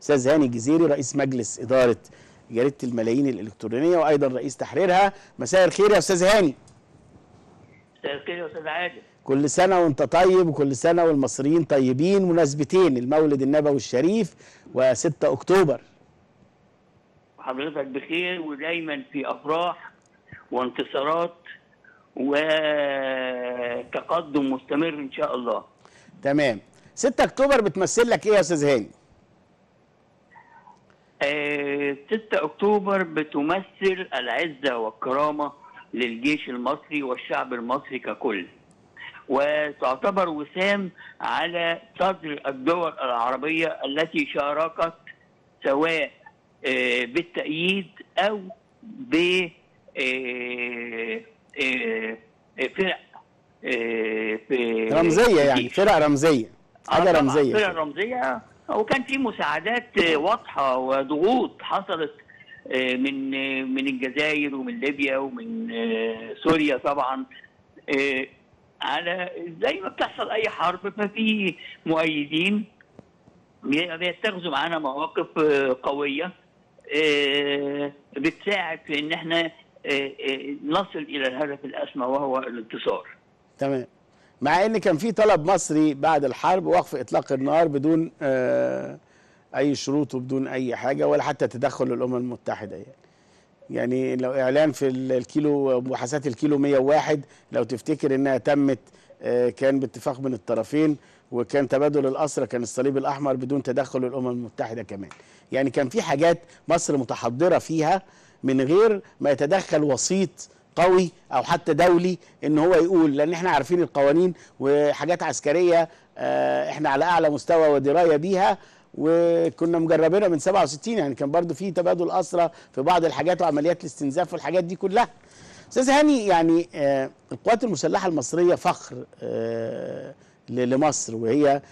أستاذ هاني الجزيري رئيس مجلس إدارة جريده الملايين الإلكترونية وأيضا رئيس تحريرها. مساء الخير يا أستاذ هاني. مساء الخير يا أستاذ عادل. كل سنة وأنت طيب وكل سنة والمصريين طيبين. مناسبتين المولد النبوي الشريف و6 أكتوبر. وحضرتك بخير ودايما في أفراح وانتصارات وتقدم مستمر إن شاء الله. تمام. 6 أكتوبر بتمثل لك إيه يا أستاذ هاني؟ آه، 6 أكتوبر بتمثل العزة والكرامة للجيش المصري والشعب المصري ككل. وتعتبر وسام على صدر الدول العربية التي شاركت سواء آه، بالتأييد أو ب آه، آه، فرق آه، يعني. فرق رمزية آه حاجة طبعاً، رمزية فرق رمزية. وكان في مساعدات واضحة وضغوط حصلت آه، من آه، من الجزائر ومن ليبيا ومن آه، سوريا طبعا على زي ما بتحصل أي حرب ففي مؤيدين بي- بيتخذوا معانا مواقف قوية بتساعد في إن إحنا نصل إلى الهدف الأسمى وهو الانتصار. تمام مع إن كان في طلب مصري بعد الحرب وقف إطلاق النار بدون آه أي شروط وبدون أي حاجة ولا حتى تدخل الأمم المتحدة يعني. يعني لو إعلان في ال- الكيلو مباحثات الكيلو 101 لو تفتكر إنها تمت آه كان باتفاق من الطرفين وكان تبادل الاسرى كان الصليب الأحمر بدون تدخل الأمم المتحدة كمان. يعني كان في حاجات مصر متحضرة فيها من غير ما يتدخل وسيط قوي أو حتى دولي ان هو يقول لأن إحنا عارفين القوانين وحاجات عسكرية آه، إحنا على اعلى مستوى ودراية بيها وكنا مجربينها من 67 يعني كان برضو في تبادل أسرى في بعض الحاجات وعمليات الاستنزاف والحاجات دي كلها. أستاذ هاني يعني آه، القوات المسلحة المصرية فخر آه، لمصر وهي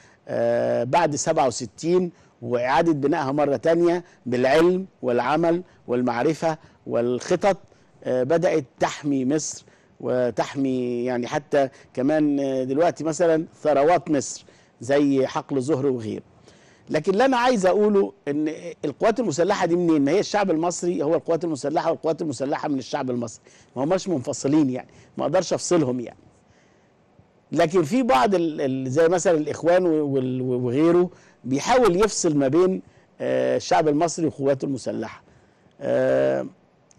بعد 67 وإعادة بنائها مرة تانية بالعلم والعمل والمعرفة والخطط آه، بدأت تحمي مصر وتحمي يعني حتى كمان آه، دلوقتي مثلا ثروات مصر زي حقل زهر وغيره. لكن اللي أنا عايز أقوله إن القوات المسلحة دي منين؟ هي الشعب المصري هو القوات المسلحة والقوات المسلحة من الشعب المصري. ما هماش منفصلين يعني ما أقدرش أفصلهم يعني. لكن في بعض زي مثلا الإخوان وغيره بيحاول يفصل ما بين آه، الشعب المصري وقواته المسلحة.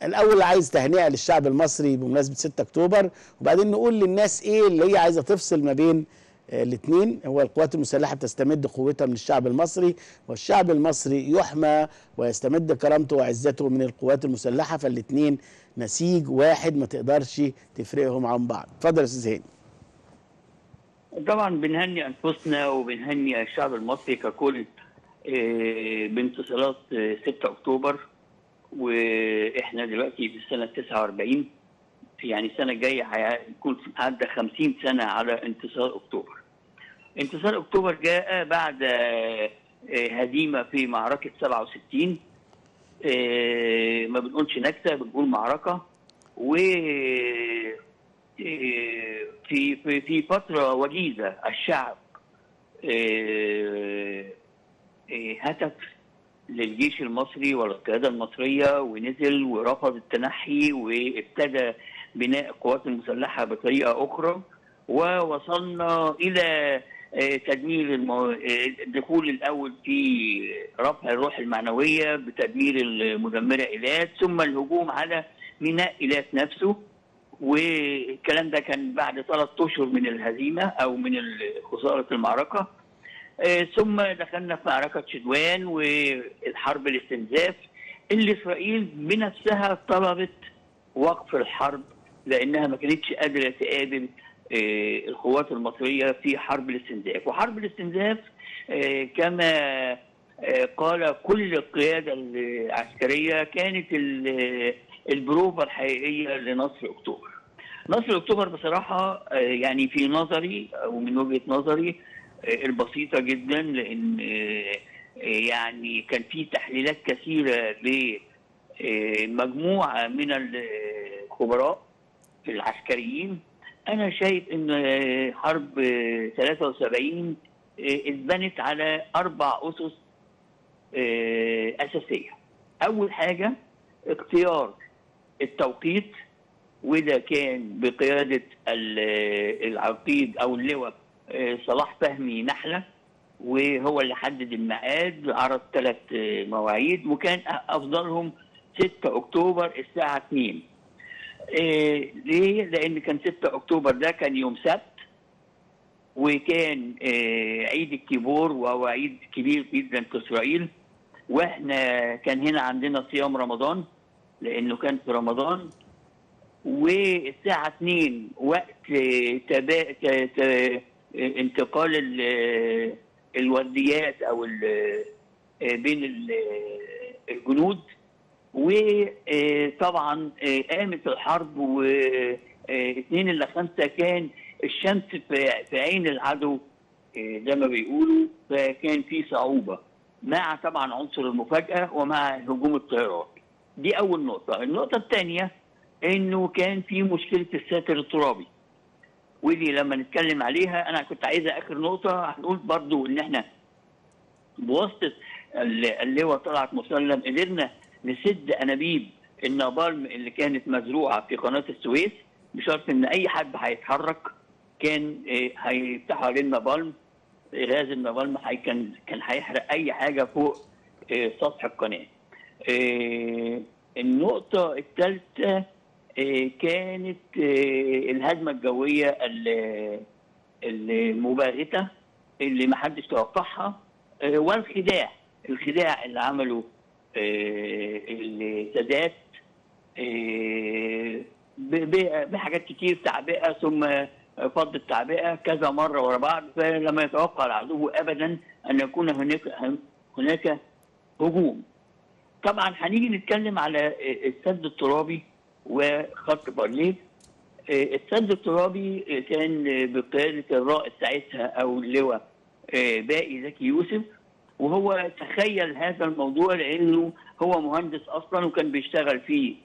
الأول عايز تهنئة للشعب المصري بمناسبة 6 أكتوبر وبعدين نقول للناس إيه اللي هي عايزة تفصل ما بين الاثنين هو القوات المسلحة بتستمد قوتها من الشعب المصري والشعب المصري يحمى ويستمد كرامته وعزته من القوات المسلحة فالاثنين نسيج واحد ما تقدرش تفرقهم عن بعض. اتفضل يا أستاذ هاني. طبعا بنهني أنفسنا وبنهني الشعب المصري ككل آه، بانتصارات آه، 6 أكتوبر. وإحنا دلوقتي في السنة 49 يعني السنة الجاية هيكون عدى 50 سنة على انتصار أكتوبر. انتصار أكتوبر جاء بعد آه، هزيمة في معركة 67 آه، ما بنقولش نكسه بنقول معركة و آه، في في في فترة وجيزة الشعب هتف للجيش المصري والقيادة المصرية ونزل ورفض التنحي وابتدى بناء القوات المسلحة بطريقة أخرى ووصلنا إلى آه، تدمير. آه، الدخول الأول في رفع الروح المعنوية بتدمير المدمرة إيلات ثم الهجوم على ميناء إيلات نفسه والكلام ده كان بعد ثلاث أشهر من الهزيمة أو من خسارة المعركة ثم دخلنا في معركة شدوان والحرب الاستنزاف اللي اسرائيل بنفسها طلبت وقف الحرب لأنها ما كانتش قادرة تقابل آه، القوات المصرية في حرب الاستنزاف وحرب الاستنزاف آه، كما آه، قال كل القيادة العسكرية كانت ال- البروفه الحقيقية لنصر أكتوبر. نصر أكتوبر بصراحة آه، يعني في نظري أو من وجهة نظري آه، البسيطة جدا لأن آه، يعني كان في تحليلات كثيرة لمجموعة من الخبراء العسكريين أنا شايف إن آه، حرب آه، 73 آه، اتبنت على أربع أسس أساسية. أول حاجة اختيار التوقيت وده كان بقيادة ال- العقيد أو اللواء صلاح فهمي نحلة وهو اللي حدد الميعاد عرض ثلاث مواعيد وكان أفضلهم 6 أكتوبر الساعة 2 إيه ليه؟ لأن كان 6 أكتوبر ده كان يوم سبت وكان عيد الكيبور وهو عيد كبير جدا في إسرائيل. وإحنا كان هنا عندنا صيام رمضان لأنه كان في رمضان. والساعة 2 وقت تبا... انتقال ال... الورديات أو. بين ال... الجنود وطبعا قامت الحرب واثنين الا خمسة كان الشمس في عين العدو زي ما بيقولوا فكان في صعوبة مع طبعا عنصر المفاجأة ومع هجوم الطيران دي أول نقطة النقطة الثانية إنه كان في مشكلة الساتر الترابي ودي لما نتكلم عليها أنا كنت عايزه آخر نقطة هنقول برضو إن إحنا بواسطة اللواء طلعت مسلم قدرنا نسد أنابيب النابالم اللي كانت مزروعة في قناة السويس بشرط إن أي حد هيتحرك كان هيفتحوا عليه النابالم غاز النابالم كان كان هيحرق أي حاجة فوق سطح القناة. النقطة الثالثه كانت الهجمة الجوية المباغتة اللي ما حدش توقعها والخداع الخداع اللي عمله السادات بحاجات كتير تعبئة ثم فض التعبئة كذا مرة ورا بعض فلم يتوقع العدو ابدا أن يكون هناك هناك هجوم. طبعا هنيجي نتكلم على السد الترابي وخط بارليه السد الترابي كان بقيادة الرائد ساعتها أو اللواء باقي زكي يوسف. وهو تخيل هذا الموضوع لأنه هو مهندس أصلا وكان بيشتغل في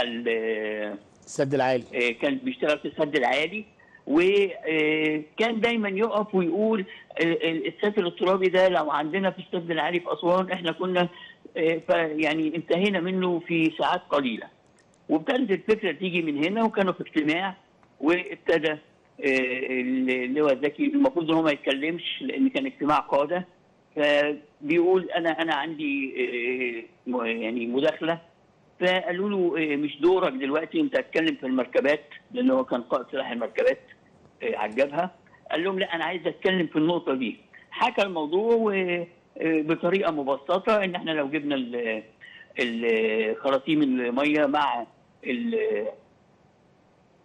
السد العالي. كان بيشتغل في السد العالي. وكان دايما يقف ويقول الساتر الترابي ده لو عندنا في السد العالي في أسوان إحنا كنا يعني انتهينا منه في ساعات قليلة. وابتدت الفكرة تيجي من هنا وكانوا في اجتماع وابتدى اللواء زكي المفروض إن هو ما يتكلمش لأن كان اجتماع قادة. فبيقول أنا أنا عندي يعني مداخلة. فقالوا له مش دورك دلوقتي أنت تتكلم في المركبات لأن هو كان قائد سلاح المركبات على الجبهه قال لهم لا أنا عايز أتكلم في النقطة دي. حكى الموضوع بطريقة مبسطة إن إحنا لو جبنا خراطيم المية مع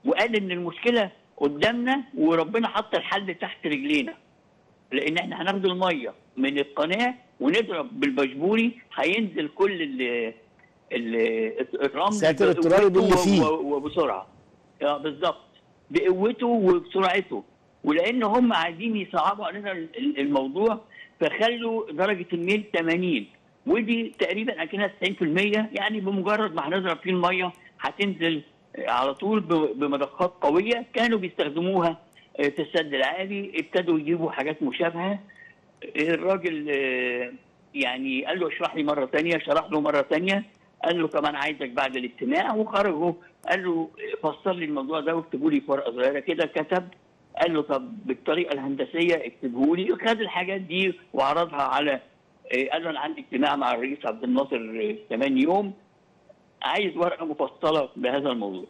وقال إن المشكلة قدامنا وربنا حط الحل تحت رجلينا. لأن إحنا هناخد المية من القناة ونضرب بالبشبوري هينزل كل ال الرمل ساتر اللي فيه. وبسرعة. آه بالظبط. بقوته وبسرعته. ولأن هم عايزين يصعبوا علينا الموضوع فخلوا درجة الميل 80 ودي تقريبا أكنها 90% يعني بمجرد ما هنضرب فيه المية هتنزل على طول بمضخات قوية كانوا بيستخدموها في السد العالي ابتدوا يجيبوا حاجات مشابهة. الراجل يعني قال له اشرح لي مرة ثانية شرح له مرة ثانية قال له أنا عايزك بعد الاجتماع وخرجوا قال له فسر لي الموضوع ده واكتبوا لي ورقة صغيرة كده. كتب قال له طب بالطريقة الهندسية اكتبه لي. وخد الحاجات دي وعرضها على قال له أنا عندي اجتماع مع الرئيس عبد الناصر كمان يوم. عايز ورقة مفصلة بهذا الموضوع.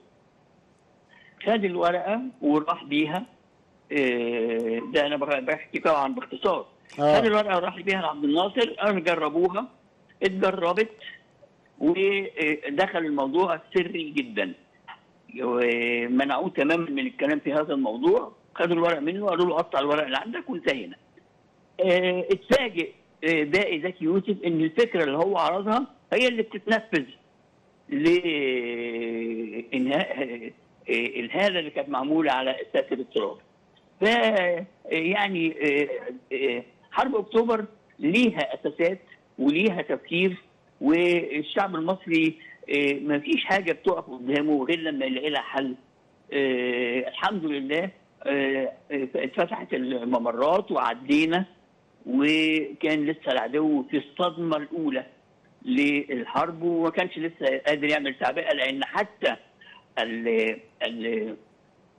خد الورقة وراح بيها ده أنا بحكي طبعا باختصار. خد الورقة وراح بيها لعبد الناصر قالوا جربوها اتجربت ودخل الموضوع سري جدا. ومنعوه تماما من الكلام في هذا الموضوع خدوا الورق منه قالوا له قطع الورق اللي عندك وانتهينا. اتفاجئ باقي زكي يوسف إن الفكرة اللي هو عرضها هي اللي بتتنفذ لإنهاء الهالة اللي كانت معمولة على الساتر الترابي. ف يعني حرب أكتوبر ليها أساسات وليها تفكير والشعب المصري ما فيش حاجة بتقف قدامه غير لما يلاقي لها حل. الحمد لله اتفتحت الممرات وعدينا وكان لسه العدو في الصدمة الأولى للحرب وما كانش لسه قادر يعمل تعبئه لأن حتى ال ال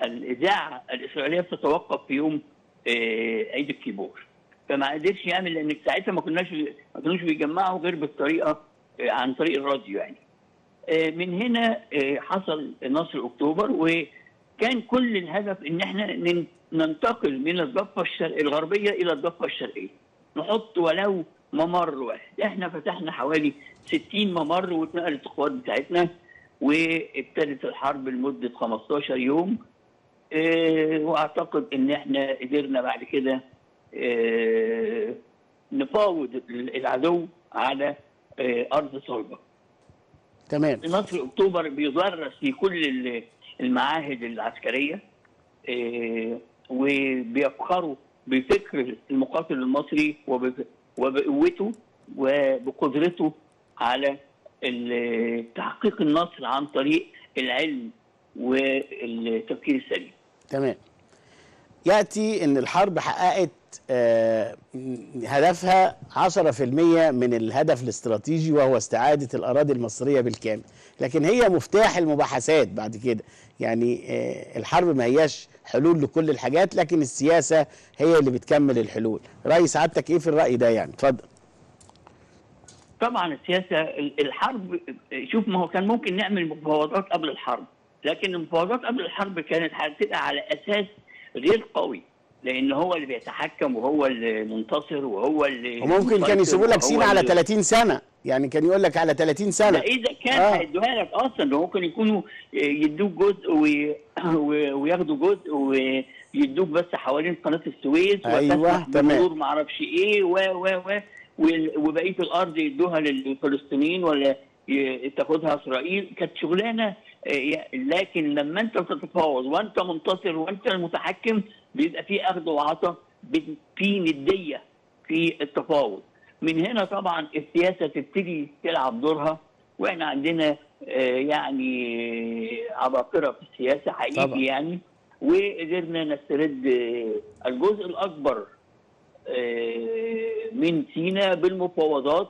الإذاعة الإسرائيلية بتتوقف في يوم آه، عيد الكيبور. فما قدرش يعمل لأن ساعتها ما كناش ما كانوش بيجمعوا غير بالطريقة آه، عن طريق الراديو يعني. آه، من هنا حصل نصر أكتوبر وكان كل الهدف إن إحنا نن- ننتقل من الضفة الشرق الغربية إلى الضفة الشرقية. نحط ولو ممر واحد. إحنا فتحنا حوالي 60 ممر واتنقلت القوات بتاعتنا وابتدت الحرب لمدة 15 يوم. آه، واعتقد ان إحنا قدرنا بعد كده آه، نفاوض العدو على آه، ارض صلبة. تمام. نصر اكتوبر بيدرس في كل ال- المعاهد العسكرية آه، وبيفخروا بفكر المقاتل المصري وب- وبقوته وبقدرته على تحقيق النصر عن طريق العلم والتفكير السليم. تمام يأتي إن الحرب حققت هدفها 10% من الهدف الاستراتيجي وهو استعادة الأراضي المصرية بالكامل. لكن هي مفتاح المباحثات بعد كده. يعني آه، الحرب ما هياش حلول لكل الحاجات لكن السياسة هي اللي بتكمل الحلول. رأي سعادتك إيه في الرأي ده يعني؟ اتفضل. طبعا السياسة الحرب شوف ما هو كان ممكن نعمل مفاوضات قبل الحرب لكن المفاوضات قبل الحرب كانت هتبقى على أساس غير قوي. لأن هو اللي بيتحكم وهو اللي منتصر وهو اللي وممكن كان يسيبوا لك سينا على اللي- 30 سنة يعني كان يقول لك على 30 سنة لا إذا كان آه. هيدوها لك أصلا ممكن يكونوا يدوك جزء وي- وياخدوا جزء ويدوك بس حوالين قناة السويس أيوة، وتسمح تمام. ما أعرفش إيه و و و وبقية الأرض يدوها للفلسطينيين ولا تاخدها إسرائيل كانت شغلانة آه، لكن لما أنت بتتفاوض وأنت منتصر وأنت المتحكم بيبقى في أخذ وعطاء في ندية في التفاوض من هنا طبعا السياسة تبتدي تلعب دورها وإحنا عندنا آه، يعني عباقرة في السياسة حقيقي طبعا. يعني وقدرنا نسترد آه، الجزء الأكبر آه، من سيناء بالمفاوضات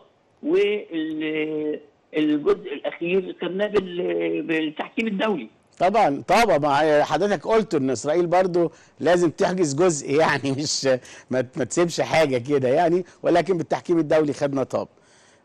والجزء الأخير خدناه بال- بالتحكيم الدولي طبعا طبعا. ما حضرتك قلت إن إسرائيل برضو لازم تحجز جزء يعني مش ما, ما تسيبش حاجة كده يعني ولكن بالتحكيم الدولي خدنا طاب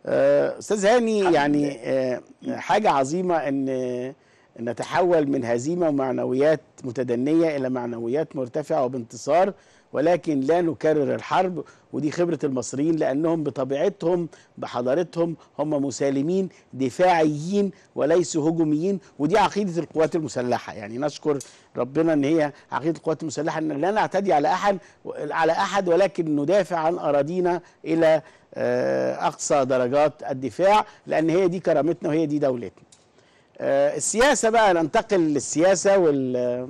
آه، أستاذ هاني يعني. آه، حاجة عظيمة إن نتحول من هزيمة ومعنويات متدنية إلى معنويات مرتفعة وبانتصار. ولكن لا نكرر الحرب ودي خبرة المصريين لأنهم بطبيعتهم بحضارتهم هم مسالمين دفاعيين وليسوا هجوميين ودي عقيدة القوات المسلحة يعني نشكر ربنا إن هي عقيدة القوات المسلحة إن لا نعتدي على أحد على أحد ولكن ندافع عن أراضينا إلى آه، أقصى درجات الدفاع لأن هي دي كرامتنا وهي دي دولتنا. آه، السياسة بقى ننتقل للسياسة وال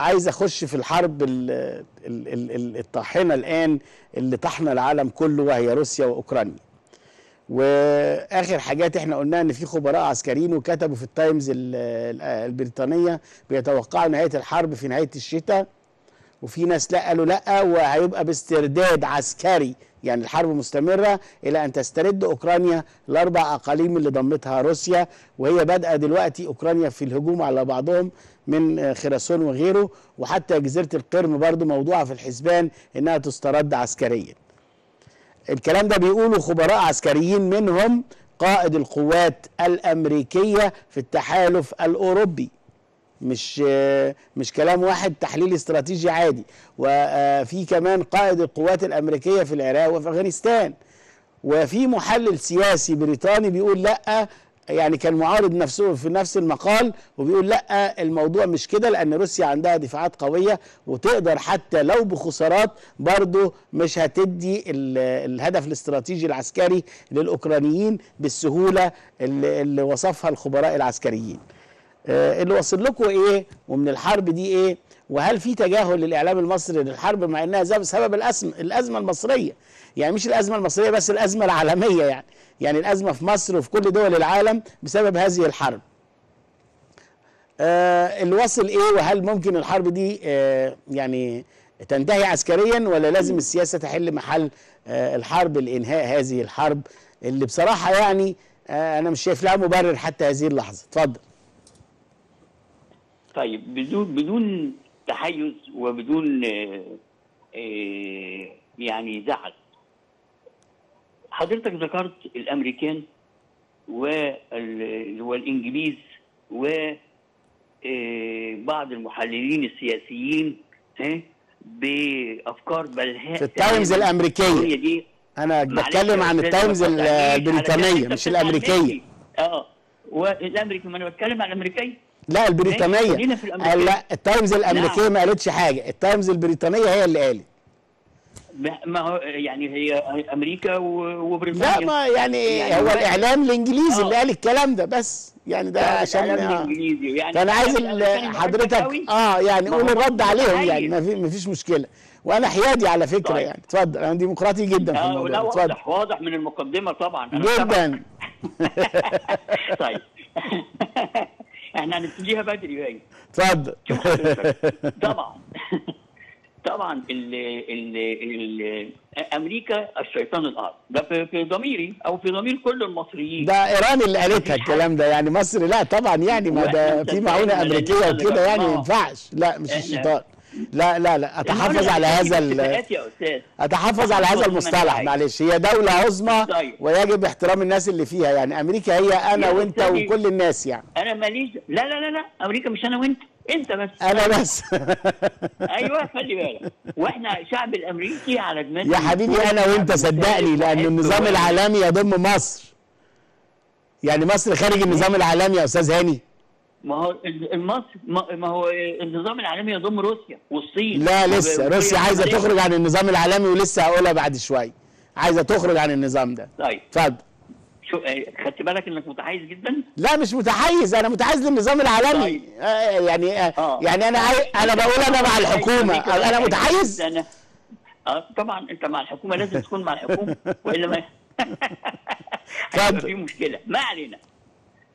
وعايز اخش في الحرب ال- ال- ال- ال- الطاحنة الآن اللي طحنا العالم كله وهي روسيا وأوكرانيا. وآخر حاجات إحنا قلنا إن في خبراء عسكريين وكتبوا في التايمز ال- ال- البريطانية بيتوقعوا نهاية الحرب في نهاية الشتاء. وفي ناس لا قالوا لأ وهيبقى باسترداد عسكري. يعني الحرب مستمرة إلى أن تسترد أوكرانيا الأربع أقاليم اللي ضمتها روسيا. وهي بادئة دلوقتي أوكرانيا في الهجوم على بعضهم. من آه، خراسون وغيره وحتى جزيرة القرم برضو موضوعة في الحسبان إنها تسترد عسكريا. الكلام ده بيقوله خبراء عسكريين منهم قائد القوات الأمريكية في التحالف الأوروبي. مش مش كلام واحد تحليل استراتيجي عادي. وفي كمان قائد القوات الأمريكية في العراق وفي أفغانستان. وفي محلل سياسي بريطاني بيقول لأ يعني كان معارض نفسه في نفس المقال وبيقول لا الموضوع مش كده لأن روسيا عندها دفاعات قوية وتقدر حتى لو بخسارات برضه مش هتدي ال- الهدف الاستراتيجي العسكري للأوكرانيين بالسهولة اللي, وصفها الخبراء العسكريين. آه، اللي وصل لكم إيه ومن الحرب دي إيه؟ وهل في تجاهل للإعلام المصري للحرب مع إنها بسبب الازمه الأزمة المصرية؟ يعني مش الأزمة المصرية بس الأزمة العالمية يعني. يعني الأزمة في مصر وفي كل دول العالم بسبب هذه الحرب. آه اللي وصل إيه وهل ممكن الحرب دي آه يعني تنتهي عسكريا ولا لازم السياسة تحل محل آه، الحرب لانهاء هذه الحرب اللي بصراحة يعني آه، أنا مش شايف لها مبرر حتى هذه اللحظة. اتفضل. طيب بدون بدون تحيز وبدون آه، آه، يعني زعل حضرتك ذكرت الأمريكان وال- والانجليز و آه، بعض المحللين السياسيين بأفكار بلهاء في التايمز الأمريكية. دي. أنا بتكلم عن التايمز البريطانية مش الأمريكية. مني. آه والأمريكي ما أنا بتكلم عن الأمريكية. لا البريطانية. لا التايمز الأمريكية نعم. ما قالتش حاجة. التايمز البريطانية هي اللي قالت. ما هو يعني هي أمريكا وبريطانيا. لا ما يعني, يعني هو الإعلام الإنجليزي آه. اللي قال الكلام ده بس. يعني ده عشان آه. الإنجليزي. يعني فانا عايز حضرتك. آه يعني قول الرد عليهم يعني. ما في ما فيش مشكلة. وأنا حيادي على فكرة طيب. يعني. اتفضل. أنا ديمقراطي جدا في آه الموضوع لا. اتفضل واضح واضح من المقدمة طبعا. جدا. طيب. إحنا هنبتديها بدري باين. اتفضل. طبعا. طبعا ال ال ال أمريكا الشيطان الاعظم ده في, في ضميري أو في ضمير كل المصريين. ده ايران اللي قالتها الكلام ده. يعني مصر لا طبعا يعني ما ده في معونة أمريكية وكده يعني ما. ينفعش. لا مش الشيطان. لا لا لا. أتحفظ على هذا ال- أتحفظ على هذا المصطلح معلش. هي دولة عظمى طيب. ويجب احترام الناس اللي فيها. يعني أمريكا هي أنا وأنت. وكل الناس يعني. أنا ماليش لا لا لا لا. أمريكا مش أنا وأنت. انت بس. أنا بس. أيوه خلي بالك. وإحنا الشعب الامريكي على دماغ يا حبيبي أنا وانت صدقني لأن النظام العالمي يضم مصر. يعني مصر خارج النظام العالمي يا أستاذ هاني. ما هو مصر ما هو النظام العالمي يضم روسيا والصين. لا لسه. روسيا عايزة. تخرج عن النظام العالمي ولسه هقولها بعد شوية عايزة تخرج عن النظام ده. طيب. اتفضل. شو آه، خدت بالك إنك متحيز جدا لا مش متحيز أنا متحيز للنظام العالمي طيب. آه يعني آه آه. يعني أنا. أنا بقول أنا مع الحكومة أمريكا أنا متحيز جداً. آه طبعا أنت مع الحكومة لازم تكون مع الحكومة وإلا ما هيبقى. في مشكلة ما علينا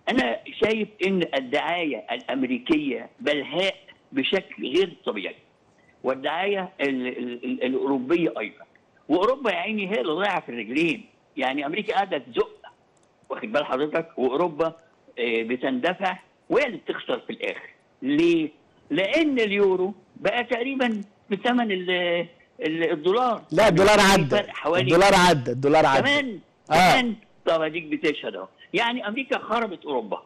أنا شايف إن الدعاية الأمريكية بلهاء بشكل غير طبيعي والدعاية ال ال ال الأوروبية أيضا وأوروبا يا عيني هي اللي ضايعة في الرجلين يعني أمريكا قاعدة تزق واخد بال حضرتك؟ وأوروبا آه، بتندفع وهي اللي بتخسر في الآخر. ليه؟ لأن اليورو بقى تقريبا بثمن ال- ال- الدولار. لا الدولار في عدى. الدولار عدى الدولار عدى. كمان آه. كمان طب اديك بتشهد أهو. يعني أمريكا خربت أوروبا.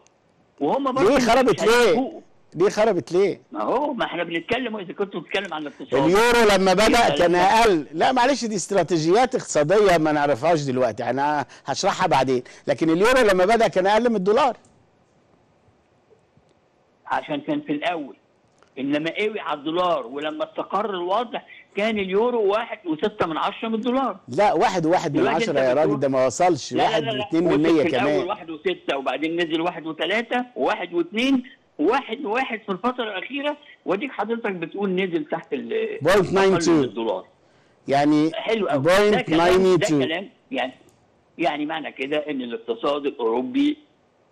وهم برضه ليه خربت؟ ليه؟ ليه خربت ليه؟ ما هو ما إحنا بنتكلم اذا كنتوا بتتكلم عن الاقتصاد. اليورو لما بدأ يبقى كان أقل. لا معلش دي استراتيجيات اقتصادية ما نعرفهاش دلوقتي. أنا هشرحها بعدين. لكن اليورو لما بدأ كان أقل من الدولار. عشان كان في الأول. إنما قوي على الدولار. ولما استقر الوضع كان اليورو واحد وستة من عشرة من الدولار. لا واحد وواحد من عشرة يا راجل ده ما وصلش. لا لا واحد لا لا. واتنين من مية كمان. واحد وستة وبعدين نزل واحد وثلاثة وواحد واثنين وواحد وواحد في الفترة الأخيرة وديك حضرتك بتقول نزل تحت ال Point أقل من 92. الدولار يعني حلو قوي ده كلام ده 92 كلام يعني يعني معنى كده إن الاقتصاد الأوروبي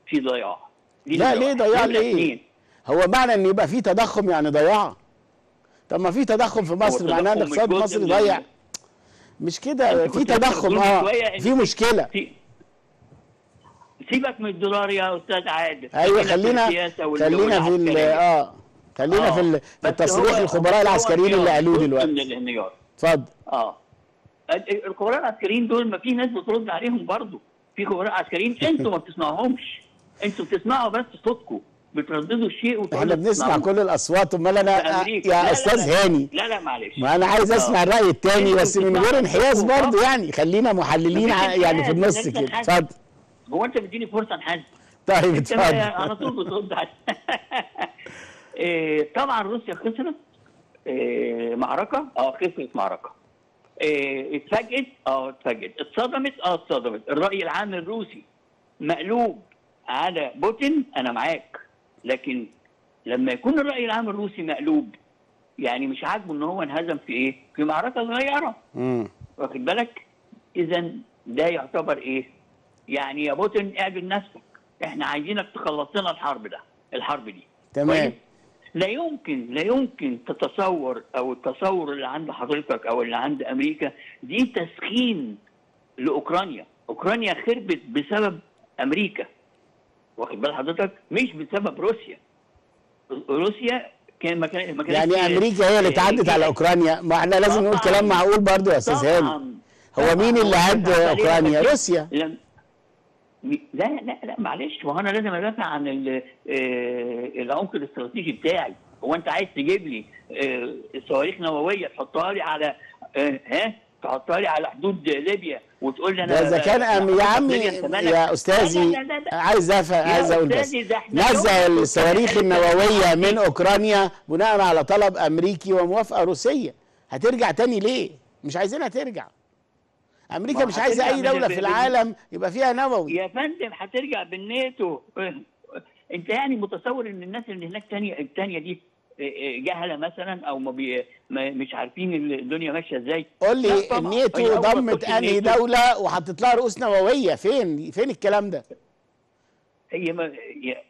في ضياع. لا ليه ضياع؟ ليه؟ هو معنى إن يبقى في تضخم يعني ضياع؟ طب ما في تضخم في مصر معناه ان جزء من ضيع. مش كده في تضخم آه في مشكلة. في- سيبك من الدولار يا أستاذ عادل أيوه خلينا وال- خلينا في ال-. آه خلينا آه. في التصريح الخبراء العسكريين اللي قالوه دلوقتي من الانهيار اتفضل آه ال- الخبراء العسكريين دول ما في ناس بترد عليهم برضو في خبراء عسكريين أنتوا ما بتسمعوهمش أنتوا بتسمعوا بس صوتكم بترددوا الشيء إحنا بنسمع. كل الأصوات امال أنا أمريكا. يا لا، أستاذ. هاني لا لا معلش ما أنا عايز أسمع آه. الرأي التاني أنتوا بس من غير انحياز برضه فقط. يعني خلينا محللين يعني في النص كده. اتفضل هو انت بتديني فرصة انحاز طيب اتفضل. على طول بترد إيه، طبعا روسيا خسرت. إيه، معركة؟ آه خسرت معركة. إيه، اتفاجئت؟ آه اتفاجئت. اتصدمت؟ آه اتصدمت. الرأي العام الروسي مقلوب على بوتين أنا معاك. لكن لما يكون الرأي العام الروسي مقلوب يعني مش عاجبه إن هو انهزم في إيه؟ في معركة صغيرة. مم. واخد بالك؟ اذا ده يعتبر إيه؟ يعني يا بوتين اعدل نفسك إحنا عايزينك تخلص لنا الحرب ده الحرب دي تمام؟ لا يمكن لا يمكن تتصور أو التصور اللي عند حضرتك أو اللي عند أمريكا دي تسخين لأوكرانيا أوكرانيا خربت بسبب أمريكا واخد بال حضرتك مش بسبب روسيا روسيا كان ما كان ما كانتش- يعني أمريكا هي اللي تعدت على أوكرانيا ما إحنا لازم نقول. كلام معقول برضو يا أستاذ هاني. هو. مين اللي هد عليها أوكرانيا. روسيا. لا لا لا معلش ما هو أنا لازم أدافع عن آه، العمق الاستراتيجي بتاعي. هو أنت عايز تجيب لي آه، صواريخ نووية تحطها لي على آه، ها؟ تحطها لي على حدود ليبيا وتقول لي أنا إذا كان أم يا عمي؟ يا أستاذي لا لا لا لا. عايز افهم عايز أقول بس يوم- الصواريخ النووية من أوكرانيا بناء على طلب أمريكي وموافقة روسية. هترجع تاني ليه؟ مش عايزينها ترجع. أمريكا مش عايزة أي دولة في العالم يبقى فيها نووي. يا فندم هترجع بالناتو. أنت يعني متصور إن الناس اللي هناك تانية التانية دي جهلة مثلا أو ما بي ما مش عارفين الدنيا ماشية إزاي؟ قول لي ما ضمت أنهي دولة وحطت لها رؤوس نووية؟ فين؟ فين الكلام ده؟ هي ما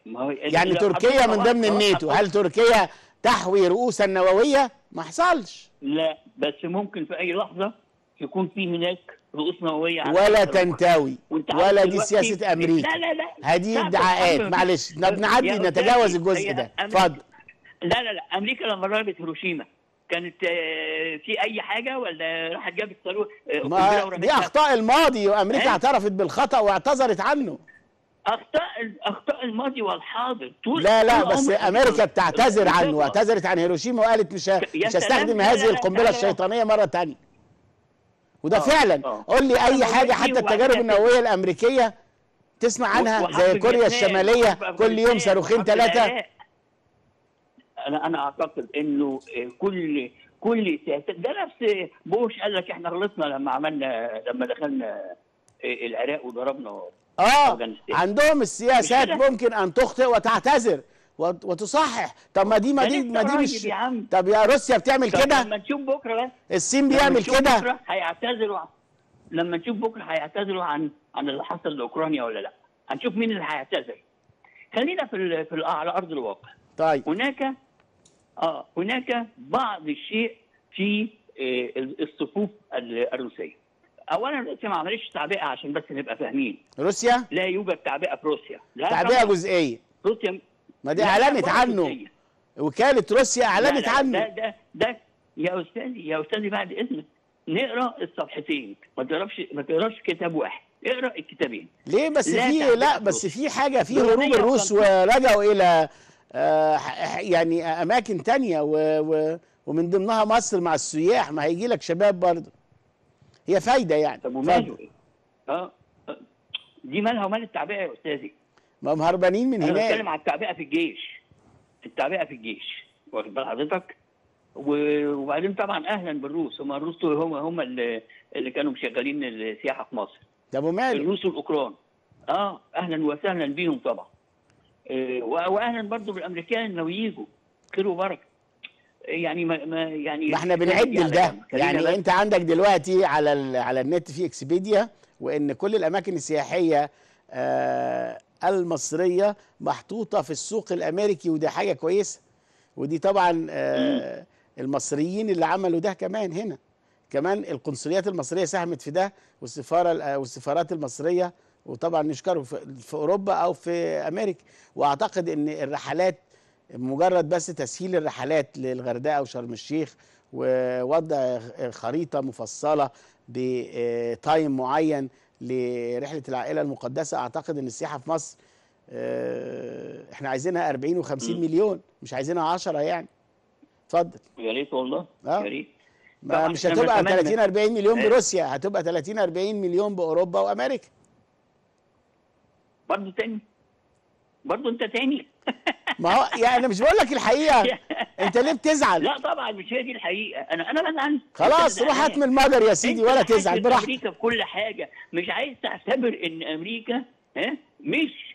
ما هو يعني تركيا من ضمن هتحط- هل تركيا تحوي رؤوسا نوويه ما حصلش. لا بس ممكن في أي لحظة يكون في هناك رؤوس نووية ولا. تنتوي ولا دي سياسة أمريكا. لا لا لا. هذه لا، ادعاءات معلش طب نعدي يا نتجاوز الجزء ده. اتفضل. لا لا لا. أمريكا لما ضربت هيروشيما كانت آه، في أي حاجة ولا راحت جابت صاروخ آه، دي؟ أخطاء الماضي وأمريكا ها؟ اعترفت بالخطأ واعتذرت عنه. أخطاء أخطاء الماضي والحاضر. طول لا لا طول بس أمريكا بتعتذر عنه. واعتذرت عن هيروشيما وقالت مش مش هستخدم هذه القنبلة. الشيطانية مرة تانية. وده آه، فعلا آه. قول لي أي حاجة حتى لك التجارب النووية الأمريكية تسمع عنها زي كوريا الشمالية كل يوم صاروخين ثلاثة. أنا أنا أعتقد إنه آه، كل كل سياسات ده نفس بوش قال لك إحنا غلطنا لما عملنا لما دخلنا آه، العراق وضربنا آه. عندهم السياسات؟ ممكن أن تخطئ وتعتذر وت- وتصحح. طب ما دي ما دي ما دي مش يا عم. طب يا روسيا بتعمل كده؟ لما نشوف بكرة بس الصين لما بيعمل كده؟ هيعتذروا لما نشوف بكرة هيعتذروا عن عن اللي حصل لأوكرانيا ولا لأ. هنشوف مين اللي هيعتذر. خلينا في ال... في. على أرض الواقع. طيب. هناك آه هناك بعض الشيء في آه، الصفوف ال- الروسية. اولا روسيا ما عملتش تعبئة عشان بس نبقى فاهمين. روسيا؟ لا يوجد تعبئة في روسيا. لا تعبئة. جزئية. روسيا ما دي أعلنت عنه. وكاله روسيا أعلنت لا، عنه ده ده ده يا أستاذي يا أستاذي بعد إذنك نقرأ الصفحتين ما تقرأش ما تقرأش كتاب واحد اقرأ الكتابين ليه بس لا في لا بس. في حاجة في هروب الروس ورجعوا إلى آه، يعني أماكن تانية و و ومن ضمنها مصر مع السياح ما هيجي لك شباب برضه هي فايدة يعني طب. وماله إيه؟ آه آه. دي مالها ومال التعبئه يا أستاذي ما هم هربانين من أنا هناك. بتكلم على التعبئه في الجيش. التعبئه في الجيش. واخد بال حضرتك؟ وبعدين طبعا أهلا بالروس. هم الروس هم هم اللي, اللي كانوا مشغلين السياحة في مصر. طب وماله الروس والأوكران. آه أهلا وسهلا بيهم طبعا. آه واهلا برضو بالأمريكان لو يجوا خير وبركة. يعني ما, ما يعني ما إحنا خلينا بنعد على لده. يعني بس- أنت عندك دلوقتي على على النت في إكسبيديا وإن كل الأماكن السياحية آه المصرية محطوطة في السوق الأمريكي ودي حاجة كويسة. ودي طبعا آه المصريين اللي عملوا ده كمان هنا. كمان القنصليات المصرية ساهمت في ده والسفارة ال- والسفارات المصرية وطبعا نشكره في, في أوروبا أو في أمريكا. وأعتقد إن الرحلات مجرد بس تسهيل الرحلات للغردقة وشرم الشيخ ووضع خريطة مفصلة بتايم معين لرحلة العائلة المقدسة. أعتقد إن السياحة في مصر آه، إحنا عايزينها 40 و50 مم. مليون مش عايزينها 10 يعني. اتفضل. يا ريت والله آه. يا ريت. ما مش هتبقى بنتمنى- 30 40 مليون إيه. بروسيا هتبقى 30 40 مليون بأوروبا وأمريكا. برضه تاني. برضه أنت تاني. ما هو يعني أنا مش بقول لك الحقيقة. انت ليه بتزعل؟ لا طبعا مش هي دي الحقيقة. أنا أنا بزعل خلاص روح هات. من المجر يا سيدي ولا تزعل براحتك. أمريكا في كل حاجة. مش عايز تعتبر إن أمريكا ها؟ مش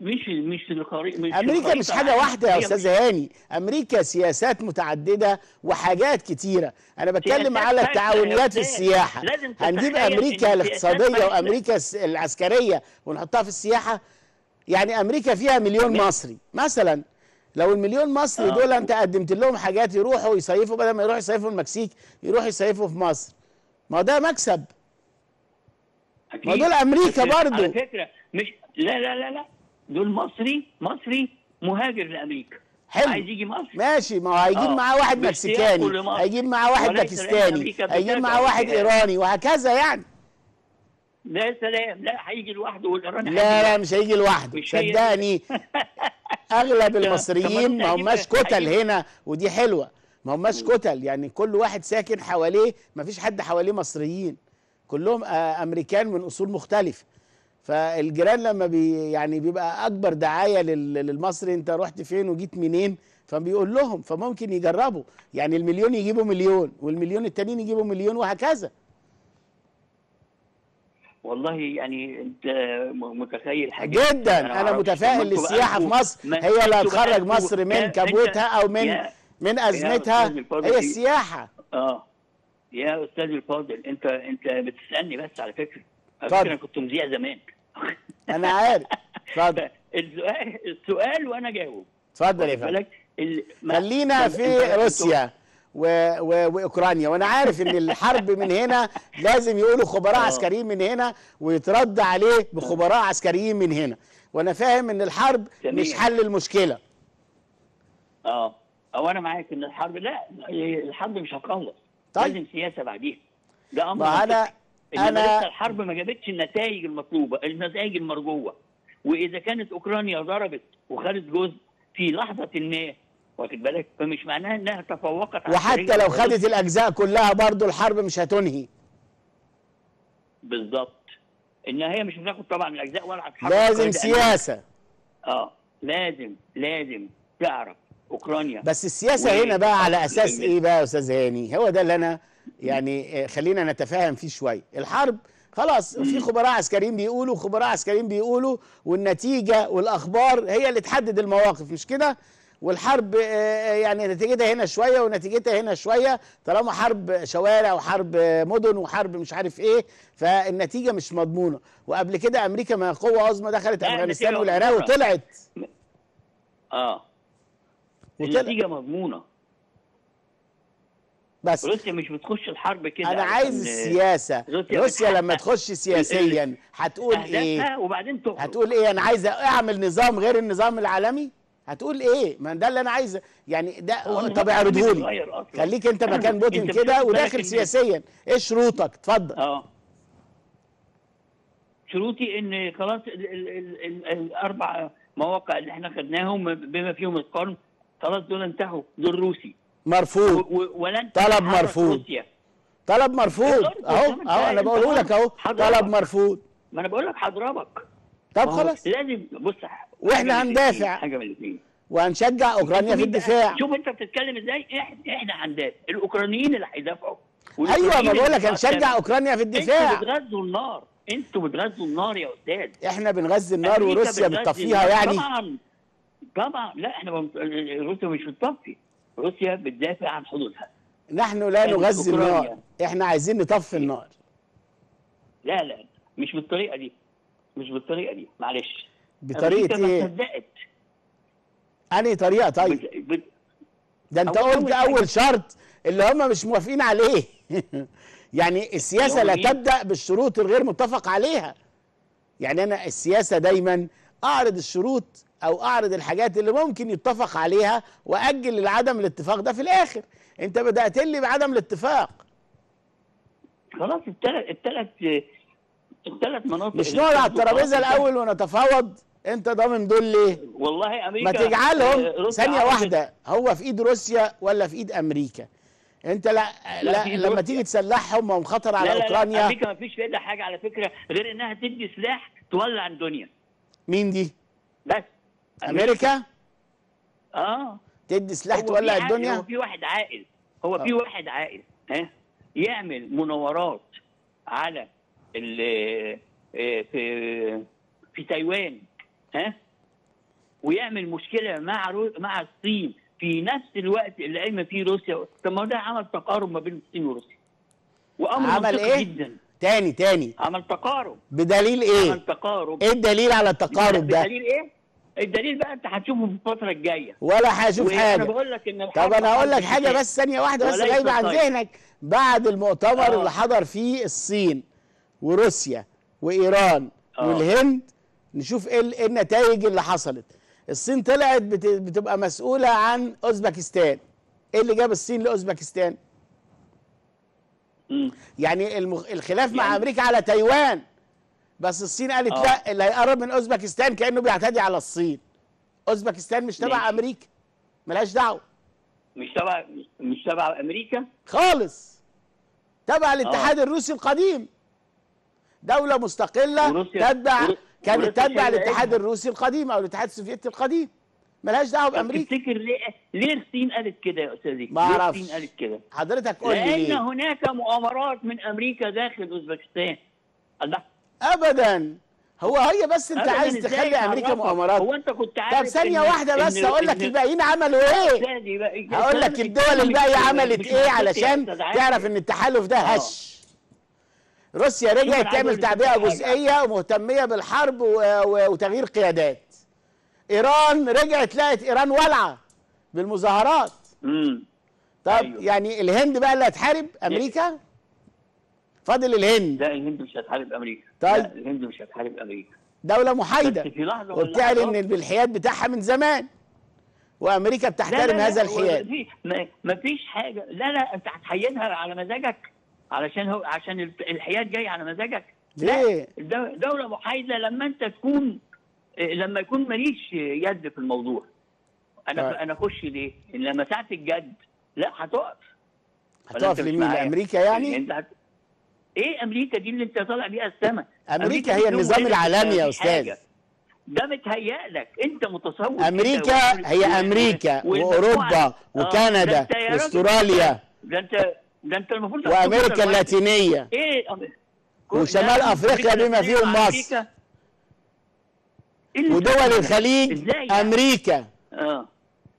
مش مش الخريطة مش أمريكا مش حاجة. واحدة يا أستاذ هاني. أمريكا سياسات متعددة وحاجات كتيرة. أنا بتكلم على التعاونيات في. السياحة. لازم هنجيب أمريكا الاقتصادية. وأمريكا العسكرية ونحطها في السياحة؟ يعني أمريكا فيها مليون. مصري مثلا لو المليون مصري آه. دول أنت قدمت لهم حاجات يروحوا يصيفوا بدل ما يروحوا يصيفوا في المكسيك يروحوا يصيفوا في مصر ما ده مكسب. ما دول أمريكا بس برضو. على فكرة مش لا لا لا لا دول مصري مصري مهاجر لأمريكا حلو. عايز يجي مصر ماشي ما هو هيجيب آه. معاه واحد مكسيكاني. هيجيب معاه واحد باكستاني هيجيب معاه واحد. إيراني وهكذا يعني لا سلام لا هيجي لوحده والايراني لا لا مش هيجي لوحده. صدقني أغلب المصريين ما هماش كتل هنا ودي حلوة. ما هماش كتل يعني كل واحد ساكن حواليه ما فيش حد حواليه مصريين. كلهم آه، أمريكان من أصول مختلفة. فالجيران لما بي يعني بيبقى أكبر دعاية لل- للمصري أنت رحت فين وجيت منين؟ فبيقول لهم فممكن يجربوا. يعني المليون يجيبوا مليون والمليون التانيين يجيبوا مليون وهكذا. والله يعني انت متخيل حاجة جدا. أنا أعرفش. متفائل للسياحه في مصر هي اللي هتخرج مصر من كبوتها أو من يا- من أزمتها. هي السياحة. آه. يا أستاذ الفاضل أنت أنت بتسألني بس على فكرة. على. فكرة أنا كنت مذيع زمان. أنا عارف. اتفضل. السؤال السؤال وأنا جاوب. اتفضل يا فندم. خلينا في روسيا. و... و... وأوكرانيا. وأنا عارف إن الحرب من هنا لازم يقولوا خبراء آه. عسكريين من هنا ويترد عليه بخبراء عسكريين من هنا. وأنا فاهم إن الحرب تمام. مش حل المشكلة. آه. أو أنا معاك إن الحرب لا الحرب مش هتخلص. طيب. لازم سياسة بعديها. ده أمر ما أنا أنا لسه الحرب ما جابتش النتائج المطلوبة النتائج المرجوة. وإذا كانت أوكرانيا ضربت وخدت جزء في لحظة ما واخد بالك؟ فمش معناها إنها تفوقت وحتى. لو خدت الأجزاء كلها برضو الحرب مش هتنهي. بالظبط. إن هي مش هتاخد طبعا الأجزاء ولا هتحرك لازم سياسة. آه لازم لازم تعرف أوكرانيا. بس السياسة و- هنا بقى على أساس ال- إيه بقى يا أستاذ هاني؟ هو ده اللي أنا يعني آه، خلينا نتفاهم فيه شوية. الحرب خلاص في خبراء عسكريين بيقولوا خبراء عسكريين بيقولوا والنتيجة والأخبار هي اللي تحدد المواقف مش كده؟ والحرب آه، يعني نتيجتها هنا شوية ونتيجتها هنا شوية. طالما حرب شوارع وحرب آه، مدن وحرب مش عارف إيه فالنتيجة مش مضمونة. وقبل كده أمريكا ما قوة عظمى دخلت أفغانستان والعراق. وطلعت. آه. النتيجة مضمونة. بس روسيا مش بتخش الحرب كده أنا عايز السياسة روسيا روسيا لما تخش سياسيا هتقول إيه؟ وبعدين تخرج هتقول إيه؟ أنا عايز أعمل نظام غير النظام العالمي؟ هتقول إيه؟ ما ده اللي أنا عايزه يعني ده طب العالمي اعرضه لي بيتغير أصلاً. خليك انت مكان بوتين كده وداخل سياسيا. إيه شروطك؟ اتفضل. آه. شروطي إن خلاص ال ال ال ال الأربع مواقع اللي إحنا خدناهم بما فيهم القرن خلاص دول انتهوا. دول روسي. مرفوض. ولن طلب مرفوض. روسيا. طلب مرفوض. أهو أهو أنا بقوله لك أهو. طلب مرفوض. ما أنا بقول لك هضربك طب خلاص. لازم بص من هندافع. حاجة من الاثنين وهنشجع أوكرانيا في الدفاع. شوف أنت بتتكلم إزاي. إحنا هندافع. الأوكرانيين اللي هيدافعوا. أيوه ما بقول لك هنشجع. أوكرانيا في أنتوا الدفاع. بتغذوا النار. أنتوا بتغذوا النار يا أستاذ. إحنا بنغذي النار وروسيا بتطفيها. يعني. طبعا. طبعا. لا إحنا بم... روسيا مش بتطفي. روسيا بتدافع عن حدودها. نحن لا يعني نغذي النار. إحنا عايزين نطفي النار. لا لا مش بالطريقة دي. مش بالطريقة دي. معلش. بطريقة إيه؟ صدقت. أنهي طريقة؟ طيب. بت... بت... ده أنت أول- قلت أول أول شرط اللي هم مش موافقين عليه. يعني السياسة لا؟ تبدأ بالشروط الغير متفق عليها. يعني أنا السياسة دايما أعرض الشروط أو أعرض الحاجات اللي ممكن يتفق عليها وأجل لعدم الاتفاق ده في الآخر. أنت بدأت لي بعدم الاتفاق. خلاص الثلاث الثلاث الثلاث مناطق مش نقعد على الترابيزة الأول ونتفاوض؟ أنت ضامن دول ليه؟ والله أمريكا ما تجعلهم. آه، ثانية واحدة هو في إيد روسيا ولا في إيد أمريكا؟ أنت لا, لا، لا لما. تيجي تسلحهم وهم خطر على لا لا لا أوكرانيا. أمريكا ما فيش في ايدها حاجة على فكرة غير إنها تدي سلاح تولع الدنيا. مين دي؟ بس. أمريكا؟ آه. تدي سلاح تولع الدنيا؟ هو في واحد عاقل. هو في آه. واحد عاقل ها؟ يعمل مناورات على في في تايوان ها؟ ويعمل مشكلة مع رو... مع الصين. في نفس الوقت اللي قايمة فيه روسيا طب ما هو ده عمل تقارب ما بين الصين وروسيا. وأمر عمل إيه؟ جدا. تاني تاني. عمل تقارب. بدليل إيه؟ عمل تقارب. إيه الدليل على التقارب ده؟ بدليل إيه؟ الدليل بقى أنت هتشوفه في الفترة الجاية. ولا هشوف حاجة. بقول لك إن طب أنا هقول لك حاجة. بس ثانية واحدة بس غايبه عن طيب. ذهنك بعد المؤتمر آه. اللي حضر فيه الصين. وروسيا وإيران آه. والهند نشوف إيه إيه النتائج اللي حصلت. الصين طلعت بت- بتبقى مسؤولة عن أوزبكستان. إيه اللي جاب الصين لأوزبكستان. يعني المخ... الخلاف مع يعني- أمريكا على تايوان. بس الصين قالت آه. لا اللي هيقرب من أوزبكستان كأنه بيعتدي على الصين. أوزبكستان مش تبع. أمريكا. ملهاش دعوة. مش تبع مش تبع أمريكا؟ خالص. تبع الاتحاد الروسي القديم. دولة مستقلة وروسيا- تتبع كانت تتبع الاتحاد. الروسي القديم أو الاتحاد السوفيتي القديم ملهاش دعوة طب بأمريكا تفتكر ليه ليه الصين قالت كده يا أستاذ ما ليه أعرفش. الصين قالت كده؟ حضرتك قول لي لأن هناك مؤامرات من أمريكا داخل أوزبكستان الله ابدا هو هي بس أنت عايز تخلي أمريكا؟ مؤامرات هو أنت كنت عارف طب ثانية إن- واحدة بس أقول لك الباقيين عملوا إيه هقول لك الدول مش- عملت إيه علشان. تعرف إن التحالف ده آه. هش روسيا رجعت تعمل حاجة. جزئية ومهتمية بالحرب. وتغيير قيادات. إيران رجعت لقت إيران والعة بالمظاهرات. امم طب أيوه. يعني الهند بقى اللي هتحارب أمريكا؟ فاضل الهند. لا الهند مش هتحارب أمريكا. طيب. لا الهند مش هتحارب أمريكا. لحظة ولا وبتعلن الحياد بتاعها من زمان. وأمريكا لا بتحترم لا لا، هذا هو الحياد. ما فيش حاجة. لا لا أنت هتحيدها على مزاجك. علشان هو عشان ال- الحياد جاي على مزاجك ليه؟ لا دولة محايدة لما انت تكون لما يكون ماليش يد في الموضوع أنا طيب. أنا أخش ليه؟ إن لما ساعة الجد لا هتقف هتقف لمين؟ لأمريكا يعني أنت هت... إيه أمريكا دي اللي أنت طالع بيها السما أمريكا دي هي النظام العالمي يا أستاذ. ده متهيأ لك أنت متصور أمريكا هي أمريكا وأوروبا آه، وكندا وأستراليا ده أنت ده انت المفروض وأمريكا. اللاتينية. إيه وشمال أمريكا بما فيهم مصر. إيه ودول؟ الخليج يعني؟ أمريكا. آه.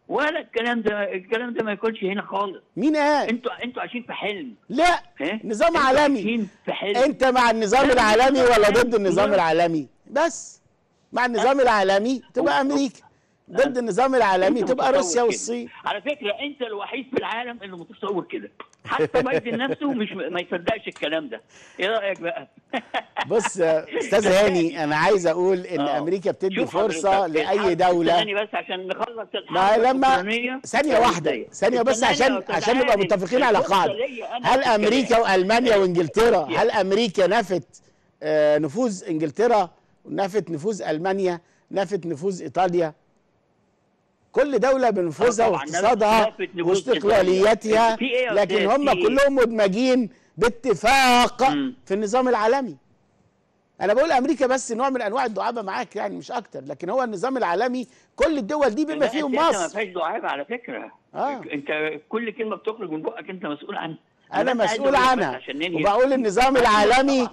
ولا الكلام ده الكلام ده ما يكونش هنا خالص. مين قال؟ أنتوا أنتوا عايشين في حلم. لا؟ نظام عالمي. عايشين في حلم. انت مع النظام العالمي ولا. ضد النظام نظام- العالمي؟ بس. مع النظام العالمي تبقى أمريكا. ضد النظام العالمي تبقى روسيا. والصين. على فكرة أنت الوحيد في العالم اللي متصور كده. حتى بايدن نفسه مش ما يصدقش الكلام ده إيه رأيك بقى بص أستاذ هاني أنا عايز أقول إن آه. أمريكا بتدي فرصة حضرتك، لأي دولة استناني بس عشان نخلص ما لما. ثانية واحدة إزاي؟ ثانية بس عشان عشان نبقى. متفقين على أنا هل في الكلام. أمريكا وألمانيا وإنجلترا يا. هل أمريكا نفت آه، نفوذ إنجلترا نفت نفوذ ألمانيا نفت نفوذ إيطاليا كل دولة بنفوذها واقتصادها واستقلاليتها إيه يا لكن؟ هم إيه؟ كلهم مدمجين باتفاق. في النظام العالمي أنا بقول أمريكا بس نوع من أنواع الدعابة معاك يعني مش أكتر لكن هو النظام العالمي كل الدول دي بما فيهم السياسة ما مصر فيهاش دعابة على فكرة آه. انت كل كلمة بتخرج من بقك أنت مسؤول عنها أنا مسؤول عنها. وبقول النظام العالمي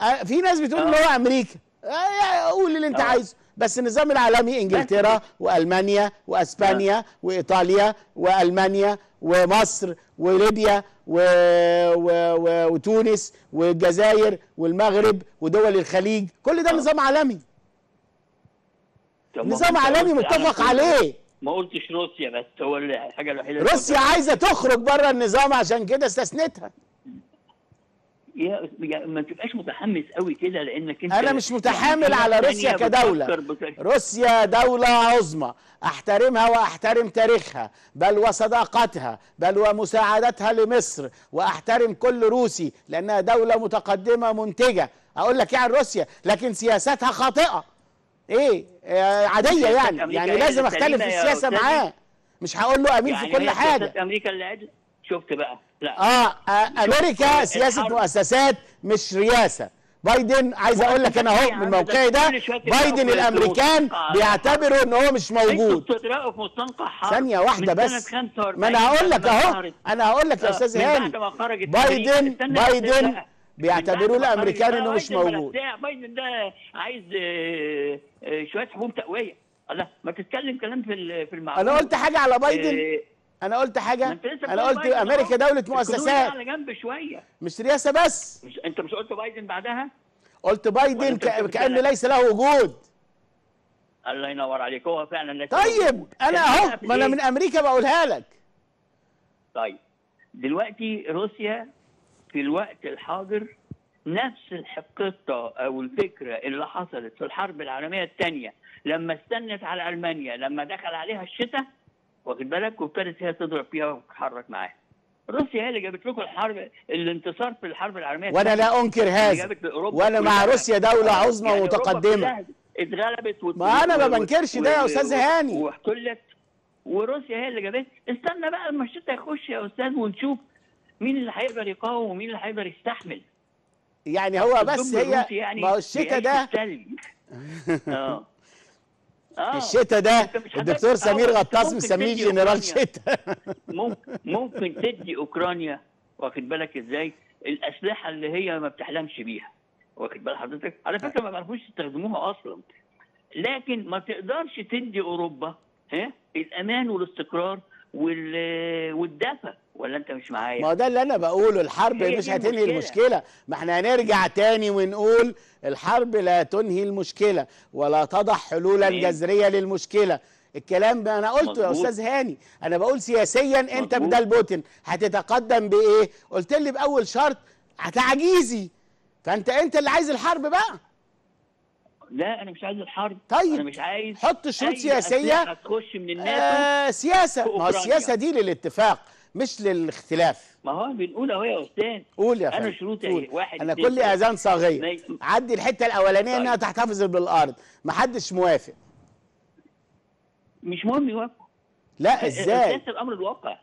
آه، في ناس بتقول إن آه. هو أمريكا آه، قول اللي أنت آه. عايزه بس النظام العالمي إنجلترا وألمانيا وأسبانيا وإيطاليا وألمانيا ومصر وليبيا و... و... و... وتونس والجزائر والمغرب ودول الخليج. كل ده. نظام عالمي. نظام عالمي متفق عليه. ما قلتش روسيا بس هو الحاجة الوحيدة روسيا عايزة تخرج بره النظام عشان كده استثنتها يا ما تبقاش متحمس قوي كده لأنك أنت أنا مش متحامل يعني على حاجات روسيا بت- روسيا دولة عظمى. أحترمها وأحترم تاريخها. بل وصداقتها. بل ومساعدتها لمصر. وأحترم كل روسي لأنها دولة متقدمة منتجة. أقول لك يعني روسيا؟ لكن سياستها خاطئة. إيه؟ آه سياسة يعني. يعني لازم أختلف في أستاذي. معاه. مش هقول له أمين في يعني كل هي حاجة. سياسة أمريكا اللي شفت بقى. لا. آه آه، أمريكا سياسة مؤسسات مش رياسة. بايدن عايز أقول لك أنا أهو من موقعي ده بايدن الأمريكان مستنقع بيعتبروا إن هو مش موجود. ثانية واحدة بس سنة 45 ما أنا هقول لك أهو. أنا هقول لك يا آه، أستاذ هاني. بايدن بايدن ما الأمريكان إنه مش موجود. بايدن ده عايز آه، آه، شوية حبوب تقوية. الله ما تتكلم كلام في في المعقول. أنا قلت حاجة على بايدن؟ آه، أنا قلت حاجة؟ أنا قلت بايدن أمريكا. دولة مؤسسات. على جنب شوية. مش رياسه بس. مش أنت مش قلت بايدن بعدها؟ قلت بايدن ك-؟ كان ليس له وجود. الله ينور عليك. هو فعلا لا طيب أنا أهو في ما أنا؟ من أمريكا بقولها لك. طيب دلوقتي روسيا في الوقت الحاضر نفس الخطة أو الفكرة اللي حصلت في الحرب العالمية الثانية لما استنت على ألمانيا لما دخل عليها الشتاء واخد بالك وابتدت هي تضرب فيها وتتحرك معاها. روسيا هي اللي جابت لكم الحرب الانتصار في الحرب العالمية وأنا. لا أنكر هذا وأنا مع. روسيا دولة آه، عظمى يعني كلها اتغلبت ما أنا ما بنكرش ده يا و- هاني. واحتلت وروسيا هي اللي جابت استنى بقى لما الشتاء يخش يا أستاذ ونشوف مين اللي هيقدر يقاوم ومين اللي هيقدر يستحمل يعني هو بس هي يعني ما هو الشتاء ده. آه آه. الشتاء ده الدكتور سمير آه، غطاس مسميه جنرال. شتاء ممكن ممكن تدي أوكرانيا واخد بالك إزاي؟ الأسلحة اللي هي ما بتحلمش بيها. واخد بال حضرتك؟ على فكرة ما بيعرفوش يستخدموها أصلا. لكن ما تقدرش تدي أوروبا ها؟ الأمان والاستقرار وال والدفى ولا انت مش معايا ما ده اللي أنا بقوله الحرب مش هتنهي المشكلة. المشكلة ما إحنا هنرجع تاني ونقول الحرب لا تنهي المشكلة ولا تضع حلولا. جذريه للمشكلة الكلام ده أنا قلته يا. أستاذ هاني أنا بقول سياسيا انت مظبوط. بدل بوتين هتتقدم بإيه قلت لي بأول شرط تعجيزي فانت أنت اللي عايز الحرب بقى لا أنا مش عايز الحرب طيب. أنا مش عايز حط شروط سياسية أسلحة تخش من الناتو آه سياسة ما. السياسة دي للاتفاق مش للاختلاف. ما هو بنقول اهو يا أستاذ. قول يا فندم شروطي قول. إيه؟ واحد، أنا كل. أذان صاغية. ما- عدي الحتة الأولانية طيب. إنها تحتفظ بالأرض. ما حدش موافق. مش مهم يوافقوا. لا إزاي؟ سياسه الأمر الواقع.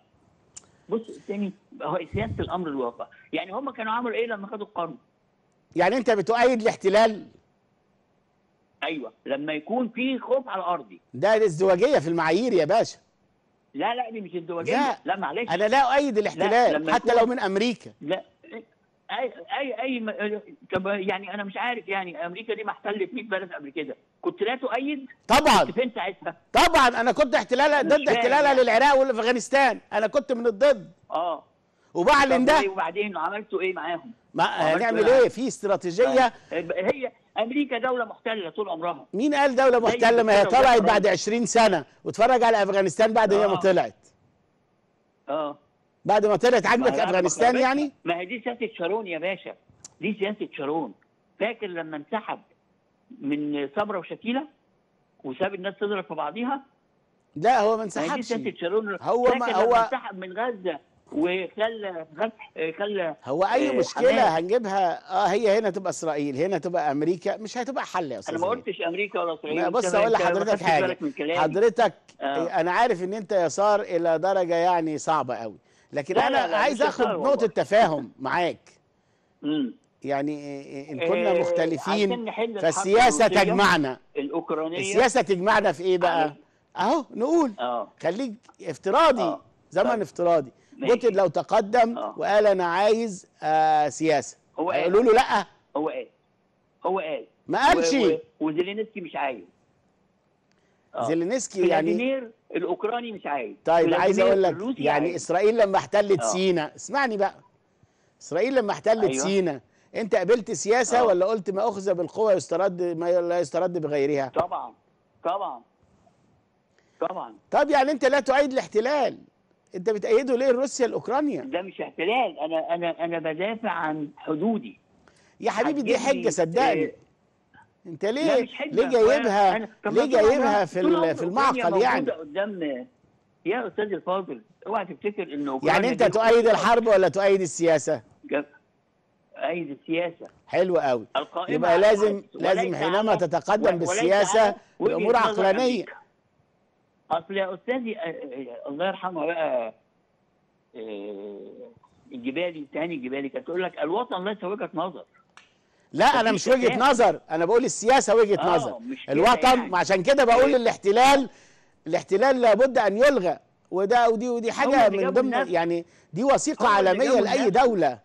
بص تاني هو سياسه الأمر الواقع. يعني هم كانوا عملوا إيه لما خدوا القرن؟ يعني أنت بتؤيد الاحتلال؟ أيوه. لما يكون في خوف على ارضي ده ازدواجيه في المعايير يا باشا. لا لا دي مش ازدواجيه لا. لا, معلش. أنا لا أؤيد الاحتلال لما حتى لو من أمريكا. لا أي أي أي طب يعني أنا مش عارف يعني أمريكا دي ما احتلت 100 بلد قبل كده. كنت لا تؤيد؟ طبعا. كنت فين ساعتها طبعا أنا كنت احتلال مش ضد احتلالها يعني. للعراق والأفغانستان. أنا كنت من الضد. آه. وبعلن ده وإيه وبعدين عملتوا إيه معاهم؟ ما هنعمل إيه؟ إيه؟ في استراتيجية. هي أمريكا دولة محتلة طول عمرها. مين قال دولة محتلة؟ ما هي طلعت. بعد 20 سنة. واتفرج على أفغانستان بعد هي ما آه. طلعت. آه. بعد ما طلعت عجبك أفغانستان يعني؟ ما هي دي سياسة شارون يا باشا. دي سياسة شارون. فاكر لما انسحب من صبرا وشتيله وساب الناس تضرب في بعضيها؟ لا هو ما انسحبش. هو ما- لما هو- انسحب من غزة وخلى فتح خلى هو أي آه، مشكلة حماس. هنجيبها آه هي هنا تبقى إسرائيل هنا تبقى أمريكا مش هتبقى حل يا أستاذ أنا ما. قلتش أمريكا ولا إسرائيل بص أقول لحضرتك حاجة. حضرتك آه. أنا عارف إن أنت يسار إلى درجة يعني صعبة قوي لكن لا، أنا لا، لا، عايز أخد. نقطة تفاهم معاك مم. يعني إن كنا آه، مختلفين فالسياسة تجمعنا الأوكرانية السياسة تجمعنا في إيه بقى أهو نقول آه خليك افتراضي آه. زمن طيب. افتراضي. بوتين لو تقدم آه. وقال أنا عايز آه سياسة هو قال. له لا هو قال هو قال ما قالش وزيلينسكي مش عايز آه. زيلينسكي يعني الأوكراني مش عايز طيب عايز أقول لك يعني عايز. إسرائيل لما احتلت آه. سينا اسمعني بقى إسرائيل لما احتلت أيوة. سينا أنت قبلت سياسة آه. ولا قلت ما أخذ بالقوة يسترد ما لا يسترد بغيرها طبعا طبعا طبعا طب يعني أنت لا تؤيد الاحتلال انت بتأيده ليه روسيا لاوكرانيا ده مش احتلال أنا أنا أنا بدافع عن حدودي. يا حبيبي دي حجة صدقني. آه، انت ليه. ليه جايبها؟ ليه جايبها في في المعقل يعني؟ قدام يا أستاذ الفاضل أوعى تفتكر إن أوكرانيا يعني أنت تؤيد الحرب ولا تؤيد السياسة؟ ايد السياسة. حلو قوي. يبقى لازم لازم حينما تتقدم بالسياسة نظر عقلانية. اصل يا أستاذي الله يرحمه بقى الجبالي تاني الجبالي كانت تقول لك الوطن ليس وجهة نظر لا أنا مش وجهة. نظر أنا بقول السياسة وجهة آه، نظر الوطن يعني. عشان كده بقول؟ الاحتلال الاحتلال لابد أن يلغى وده ودي ودي حاجة من ضمن الناس. يعني دي وثيقة عالمية لأي الناس. دولة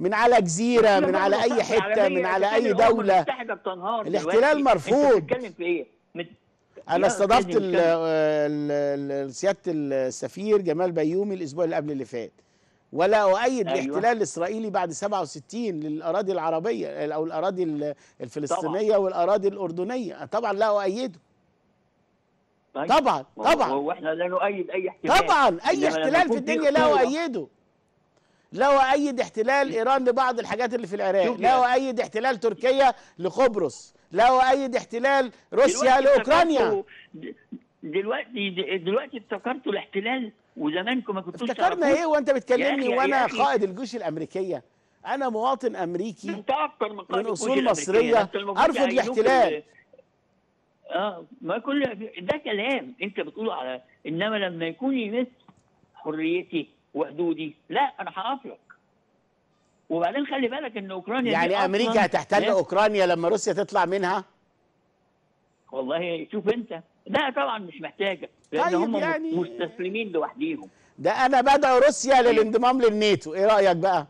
من على جزيرة من على أي حتة من على أي دولة الاحتلال مرفوض. بتتكلم في إيه؟ أنا استضفت سيادة السفير جمال بيومي الأسبوع اللي قبل اللي فات. ولا أؤيد أيوة. الاحتلال الإسرائيلي بعد 67 للأراضي العربية أو الأراضي ال- الفلسطينية والأراضي الأردنية. طبعا لا أؤيده. طيب. طبعا طبعا. هو إحنا لا نؤيد أي احتلال. طبعا أي احتلال في الدنيا لا أؤيده. لا أؤيد احتلال إيران لبعض الحاجات اللي في العراق. لا أؤيد احتلال تركيا لقبرص. لا أؤيد احتلال روسيا د- دلوقتي دلوقتي افتكرتوا الاحتلال وزمانكم ما كنتوش افتكرنا. إيه وأنت بتكلمني وأنا. قائد الجيوش الأمريكية أنا مواطن أمريكي انت أكتر من قائد من أنت المفروض أرفض يعينوك الاحتلال. ال- آه ما كل ده كلام أنت بتقوله على إنما لما يكون يمس حريتي وحدودي لا أنا هقف لك وبعدين خلي بالك إن أوكرانيا يعني أمريكا هتحتل ناس- أوكرانيا لما روسيا تطلع منها؟ والله شوف أنت لا طبعا مش محتاجة لأن طيب هم يعني- مستسلمين لوحديهم. ده أنا بدعو روسيا للانضمام للناتو إيه رأيك بقى؟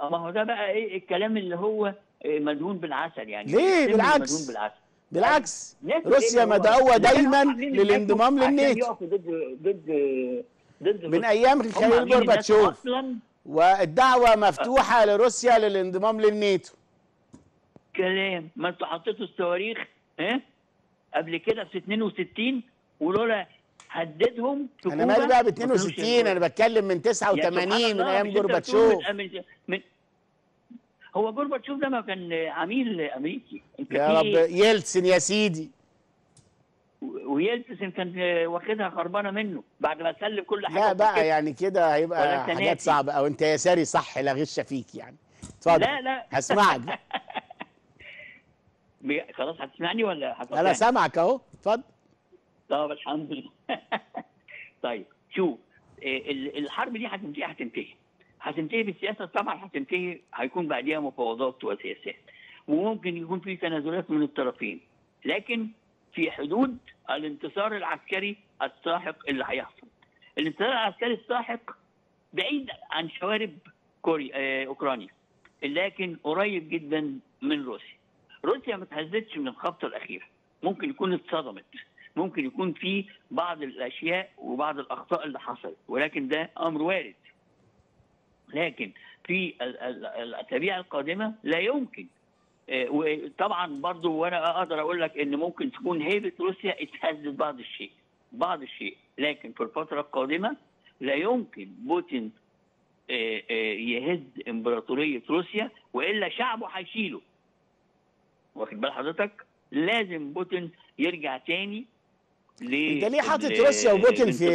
آه ما هو ده بقى إيه الكلام اللي هو إيه مدهون بالعسل يعني. ليه؟ بالعكس. مدهون بالعسل. بالعكس. ناس روسيا مدعوة دايما للانضمام للناتو. ضد ضد ضد من. أيام ميخائيل جورباتشوف أصلا والدعوة مفتوحة لروسيا للانضمام للناتو. كلام. ما أنتوا حطيتوا الصواريخ ها؟ قبل كده في 62 ولولا هددهم في أنا مالي بقى ب ما كانوش 62 يقدروا. أنا بتكلم من يا 89 سبحان من أيام جورباتشوف. هو جورباتشوف ده ما كان عميل أمريكي يا رب؟ يلتسن يا سيدي. ويلتسن كان واخدها خربانة منه بعد ما سلم كل حاجة لا بقى وفكت. يعني كده هيبقى حاجات؟ صعبة. أو انت يساري صح لا غش فيك يعني. اتفضل. لا لا. هسمعك خلاص هتسمعني ولا أنا هتقطعني؟ سامعك أهو. اتفضل. طب الحمد لله. طيب شوف ال- الحرب دي هتنتهي هتنتهي. هتنتهي بالسياسة طبعا هتنتهي هيكون بعديها مفاوضات وسياسات. وممكن يكون في تنازلات من الطرفين. لكن في حدود الانتصار العسكري الساحق اللي هيحصل. الانتصار العسكري الساحق بعيد عن شوارب كوريا آه، أوكرانيا لكن قريب جدا من روسيا. روسيا ما اتهزتش من الخبطة الأخيرة. ممكن يكون اتصدمت. ممكن يكون في بعض الأشياء وبعض الأخطاء اللي حصلت ولكن ده أمر وارد. لكن في ال- ال- الأسابيع القادمة لا يمكن وطبعا برضو وأنا أقدر أقول لك إن ممكن تكون هيبة روسيا اتهزت بعض الشيء بعض الشيء. لكن في الفترة القادمة لا يمكن بوتين آه، آه، يهز إمبراطورية روسيا وإلا شعبه هيشيله. واخد بال حضرتك؟ لازم بوتين يرجع تاني ل انت ليه حاطط روسيا وبوتين في.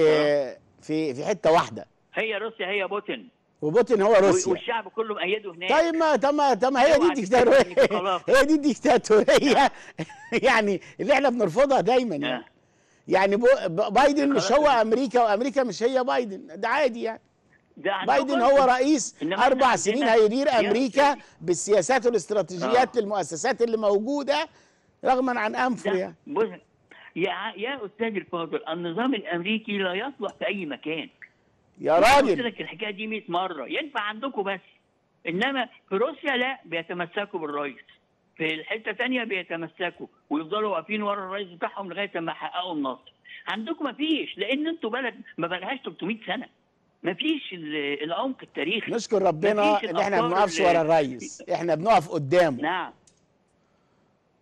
في في حتة واحدة؟ هي روسيا هي بوتين. وبوتين هو روسيا. والشعب كله مأيده هناك. طيب ما طب ما طب ما هي دي تفتكر إن في ديكتاتوريه خلاص. هي دي ديكتاتورية. يعني اللي إحنا بنرفضها دايما يعني. آه. يعني بايدن مش. هو أمريكا وأمريكا مش هي بايدن. ده عادي يعني. ده بايدن هو رئيس. أربع سنين هيدير أمريكا. بالسياسات والاستراتيجيات آه. للمؤسسات اللي موجودة رغما عن أنفه يعني. يا يا أستاذ الفاضل النظام الأمريكي لا يصلح في أي مكان. يا قلت راجل. لك الحكاية دي 100 مرة. ينفع عندكم بس. إنما في روسيا لا بيتمسكوا بالرئيس في الحته تانية بيتمسكوا ويفضلوا واقفين ورا الرئيس بتاعهم لغاية ما يحققوا النصر. عندكم ما فيش لأن أنتوا بلد ما بقالهاش 300 سنة. ما فيش ال- العمق التاريخي. نشكر ربنا إن إحنا ما بنقفش ورا الرئيس إحنا بنقف قدامه. نعم.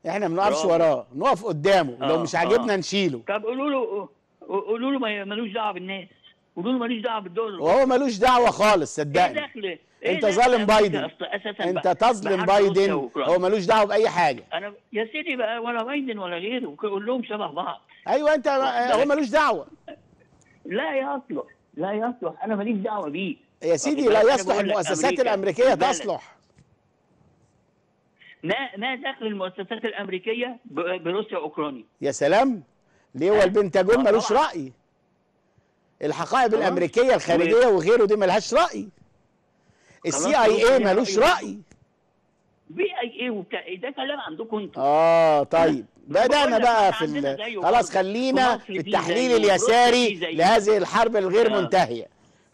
إحنا ما بنقفش. وراه. نقف قدامه. لو آه، مش عاجبنا آه. نشيله. طب قولوا له قولوا له ما- ملوش دعوة بالناس. له ملوش دعوة بالدول. وهو ملوش دعوة خالص إيه صدقني دخل؟ إيه أنت ظالم بايدن. أنت تظلم بايدن. هو ملوش دعوة بأي حاجة. أنا يا سيدي بقى ولا بايدن ولا غيره كلهم شبه بعض. أيوه أنت هو ملوش دعوة. لا يصلح لا يصلح. أنا ماليش دعوة بيه. يا سيدي لا يصلح المؤسسات أمريكا الأمريكية بلد. تصلح. ما ما دخل المؤسسات الأمريكية بروسيا واوكرانيا يا سلام. ليه هو البنتاجون آه، ملوش. رأي؟ الحقائب. الأمريكية الخارجية وغيره دي ملهاش رأي ال CIA ملوش. رأي CIA وبتاع ده كلام عندكم أنتوا آه طيب لك بقى في خلاص. خلينا في التحليل اليساري. لهذه الحرب الغير آه. منتهية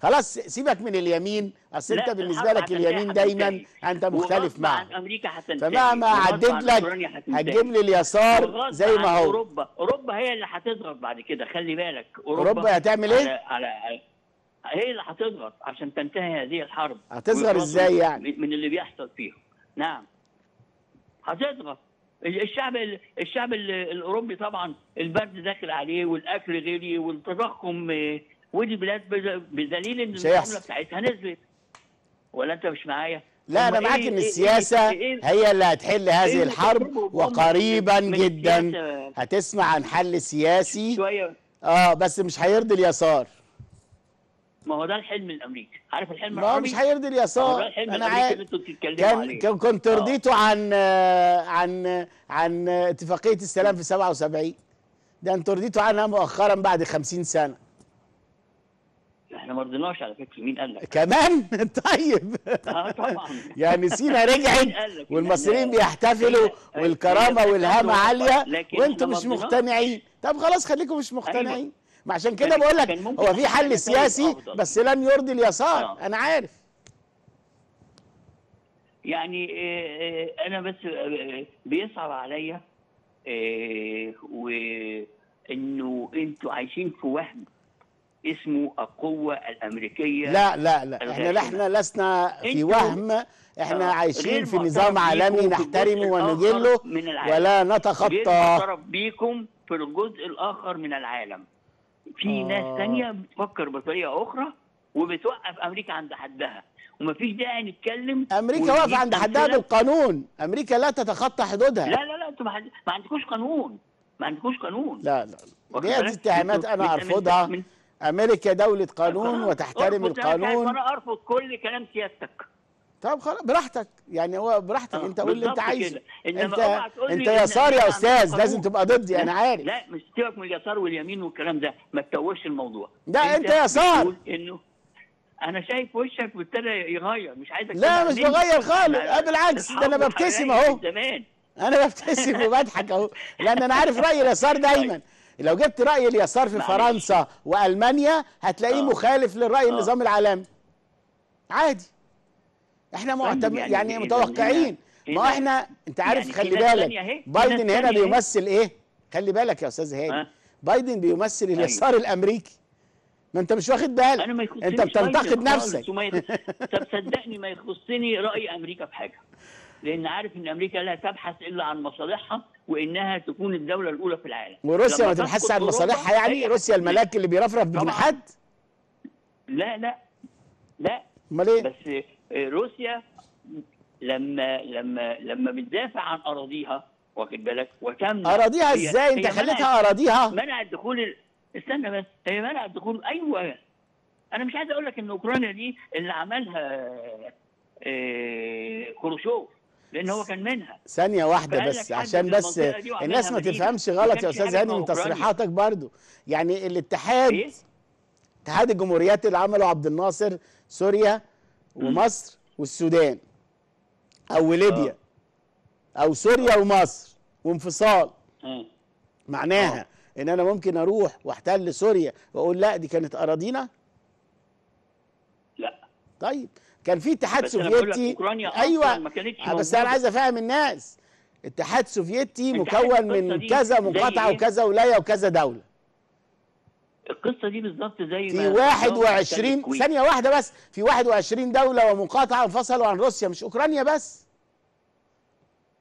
خلاص سيبك من اليمين. أصل أنت بالنسبة لك اليمين دايما. أنت مختلف معه أمريكا هتنتهي فمهما عديت لك. هتجيب لي اليسار زي ما هو. أوروبا. أوروبا هي اللي هتضغط بعد كده خلي بالك. أوروبا هتعمل إيه؟ على, على هي اللي هتضغط عشان تنتهي هذه الحرب. هتصغر إزاي يعني؟ من اللي بيحصل فيها نعم. هتضغط. الشعب الشعب ال- الأوروبي طبعا البرد داخل عليه والأكل غلي والتضخم ودي بلاد بدليل إن العمله. بتاعتها نزلت. ولا أنت مش معايا؟ لا أنا معاك إيه- إن إيه- السياسة إيه- إيه- هي اللي هتحل هذه اللي الحرب وقريبا جدا؟ هتسمع عن حل سياسي؟ شوية. آه بس مش هيرضي اليسار. ما هو ده الحلم الأمريكي. عارف الحلم ما هو؟ مش هيرضي اليسار. أنا عارف كان عليه. كنت آه. رضيته عن آه، عن عن اتفاقية السلام في 77 ده أنتوا رضيتوا عنها مؤخرا بعد 50 سنة. إحنا ما رضيناش على فكرة. مين قال لك؟ كمان؟ طيب. آه طبعا. يعني سينا رجعت والمصريين بيحتفلوا والكرامة والهامه عالية إحنا مش. مقتنعين. طب خلاص خليكم مش مقتنعين. ما عشان كده بقول لك هو في حل سياسي. بس لن يرضي اليسار. آه. أنا عارف. يعني آه، آه، أنا بس بيصعب عليا وإنه أنتوا عايشين في وهم. اسمه القوة الأمريكية لا لا لا. إحنا إحنا لسنا في وهم. إحنا آه، عايشين غير في نظام عالمي نحترمه ونجله الآخر. ولا غير نتخطى معترف بيكم في الجزء الآخر من العالم. في آه. ناس تانية بتفكر بطريقة أخرى وبتوقف أمريكا عند حدها. ومفيش داعي نتكلم أمريكا واقفة عند حدها. بالقانون. أمريكا لا تتخطى حدودها. لا لا لا أنتوا ما, عند- ما عندكوش قانون. ما عندكوش قانون. لا لا دي؟ اتهامات أنا أرفضها. من- أمريكا دولة قانون وتحترم ما القانون. أنا أرفض كل كلام سيادتك. طب خلاص براحتك. يعني هو براحتك. آه، أنت قول اللي أنت عايزه. أنت أنت يسار يا أستاذ لازم. تبقى ضدي أنا عارف. لا مش سيبك من اليسار واليمين والكلام ده. ما تتوهش الموضوع. لا، أنت يسار. بتقول إنه أنا شايف وشك ابتدى يغير. مش عايزك لا، مش. بغير خالص. بالعكس، ده أنا الحرب ببتسم. من زمان. أنا ببتسم وبضحك أهو. لأن أنا عارف رأي اليسار دايما. لو جبت رأي اليسار في. فرنسا وألمانيا هتلاقيه آه. مخالف للراي آه. النظام العالمي. عادي. إحنا معتم... يعني يعني إذا متوقعين. هنا- ما هنا- إحنا أنت عارف يعني خلي بالك بايدن هنا. بيمثل إيه؟ خلي بالك يا أستاذ هاني. آه. بايدن بيمثل اليسار الأمريكي. ما أنت مش واخد بالك. أنا ما أنت بتنتقد نفسك. طب صدقني ما يخصني رأي أمريكا في حاجة. لأن عارف ان أمريكا لا تبحث الا عن مصالحها وانها تكون الدولة الاولى في العالم. وروسيا ما تبحثش عن مصالحها يعني؟ روسيا الملاك اللي بيرفرف بجناحات لا لا لا. امال إيه؟ بس روسيا لما لما لما بتدافع عن أراضيها واخد بالك؟ وتمنع. أراضيها إزاي؟ أنت خليتها أراضيها؟ منعت دخول ال... استنى بس. هي منعت دخول أيوه. أنا مش عايز أقول لك إن أوكرانيا دي اللي عملها آه، خروشوف لأن هو كان منها. ثانية واحدة فقال بس عشان بس الناس ما. تفهمش غلط يا أستاذ هاني من. تصريحاتك برضو. يعني الاتحاد إيه؟ اتحاد الجمهوريات اللي عمله عبد الناصر سوريا ومصر والسودان أو ليبيا أو سوريا ومصر وانفصال. آه. معناها إن أنا ممكن أروح وأحتل سوريا وأقول لا دي كانت أراضينا؟ لا. طيب. كان في اتحاد سوفيتي أيوه ما كانتش آه، بس. أنا عايز أفهم الناس اتحاد سوفيتي مكون من كذا مقاطعة إيه؟ وكذا ولاية وكذا دولة القصة دي بالظبط زي في ما 21 الكويت. ثانية واحدة بس في 21 دولة ومقاطعة انفصلوا عن روسيا مش أوكرانيا بس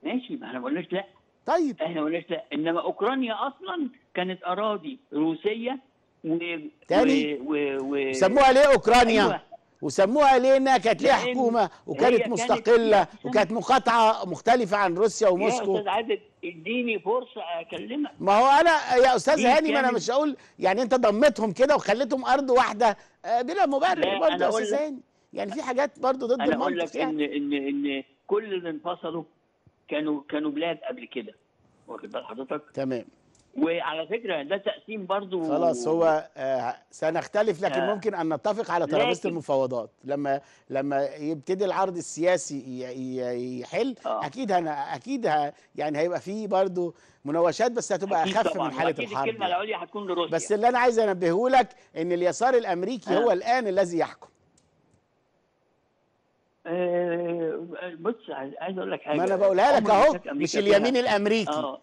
ماشي ما إحنا ما قلناش لأ طيب إحنا ما قلناش لأ إنما أوكرانيا أصلا كانت أراضي روسية و تاني؟ و... و... و... سموها ليه أوكرانيا أيوة. وسموها ليه انها كانت ليها حكومة وكانت كانت- مستقلة وكانت مقاطعة مختلفة عن روسيا يا وموسكو. أستاذ عادل اديني فرصة أكلمك. ما هو أنا يا أستاذ هاني ما أنا مش هقول يعني أنت ضمتهم كده وخليتهم أرض واحدة. آه، بلا مبرر برضه يا أستاذ هاني. يعني في حاجات برضه ضد أنا أقول المنطق لك يعني. إن إن إن كل اللي انفصلوا كانوا كانوا بلاد قبل كده. واخد بال حضرتك؟ تمام. وعلى فكرة ده تقسيم برضو خلاص هو آه سنختلف لكن آه. ممكن أن نتفق على ترابيزة المفاوضات لما لما يبتدي العرض السياسي يحل آه. أكيد هنا أكيد ه يعني هيبقى فيه برضه مناوشات بس هتبقى أخف من حالة الحرب الكلمة يعني. العليا هتكون لروسيا بس اللي أنا عايز انبهه لك إن اليسار الأمريكي آه. هو الآن الذي يحكم بص عايز أقول لك حاجة. ما أنا بقولها لك أهو مش اليمين الأمريكي. آه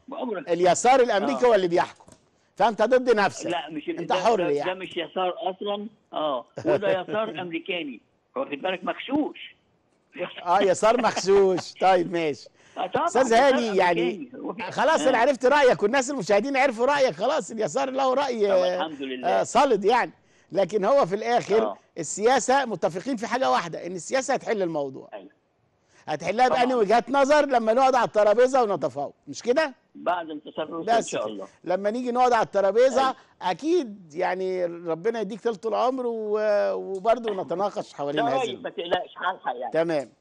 اليسار الأمريكي آه. هو اللي بيحكم. فأنت ضد نفسك. لا مش أنت ده- حر ده, يعني. ده مش يسار أصلا. آه. وده يسار أمريكاني. واخد بالك؟ مغشوش آه يسار مغشوش طيب ماشي. آه أستاذ هاني يعني خلاص آه. أنا عرفت رأيك والناس المشاهدين عرفوا رأيك. خلاص اليسار له رأي آه، الحمد لله. آه، صلد يعني. لكن هو في الآخر آه. السياسة متفقين في حاجة واحدة إن السياسة هتحل الموضوع أيوة. هتحلها. بأني وجهات نظر لما نقعد على الترابيزة ونتفاوض مش كده بعد انتصار روسيا إن شاء. الله لما نيجي نقعد على الترابيزة أيوة. أكيد يعني ربنا يديك طول العمر و- وبرضه نتناقش حوالين هذا ما تقلقش هلحق يعني تمام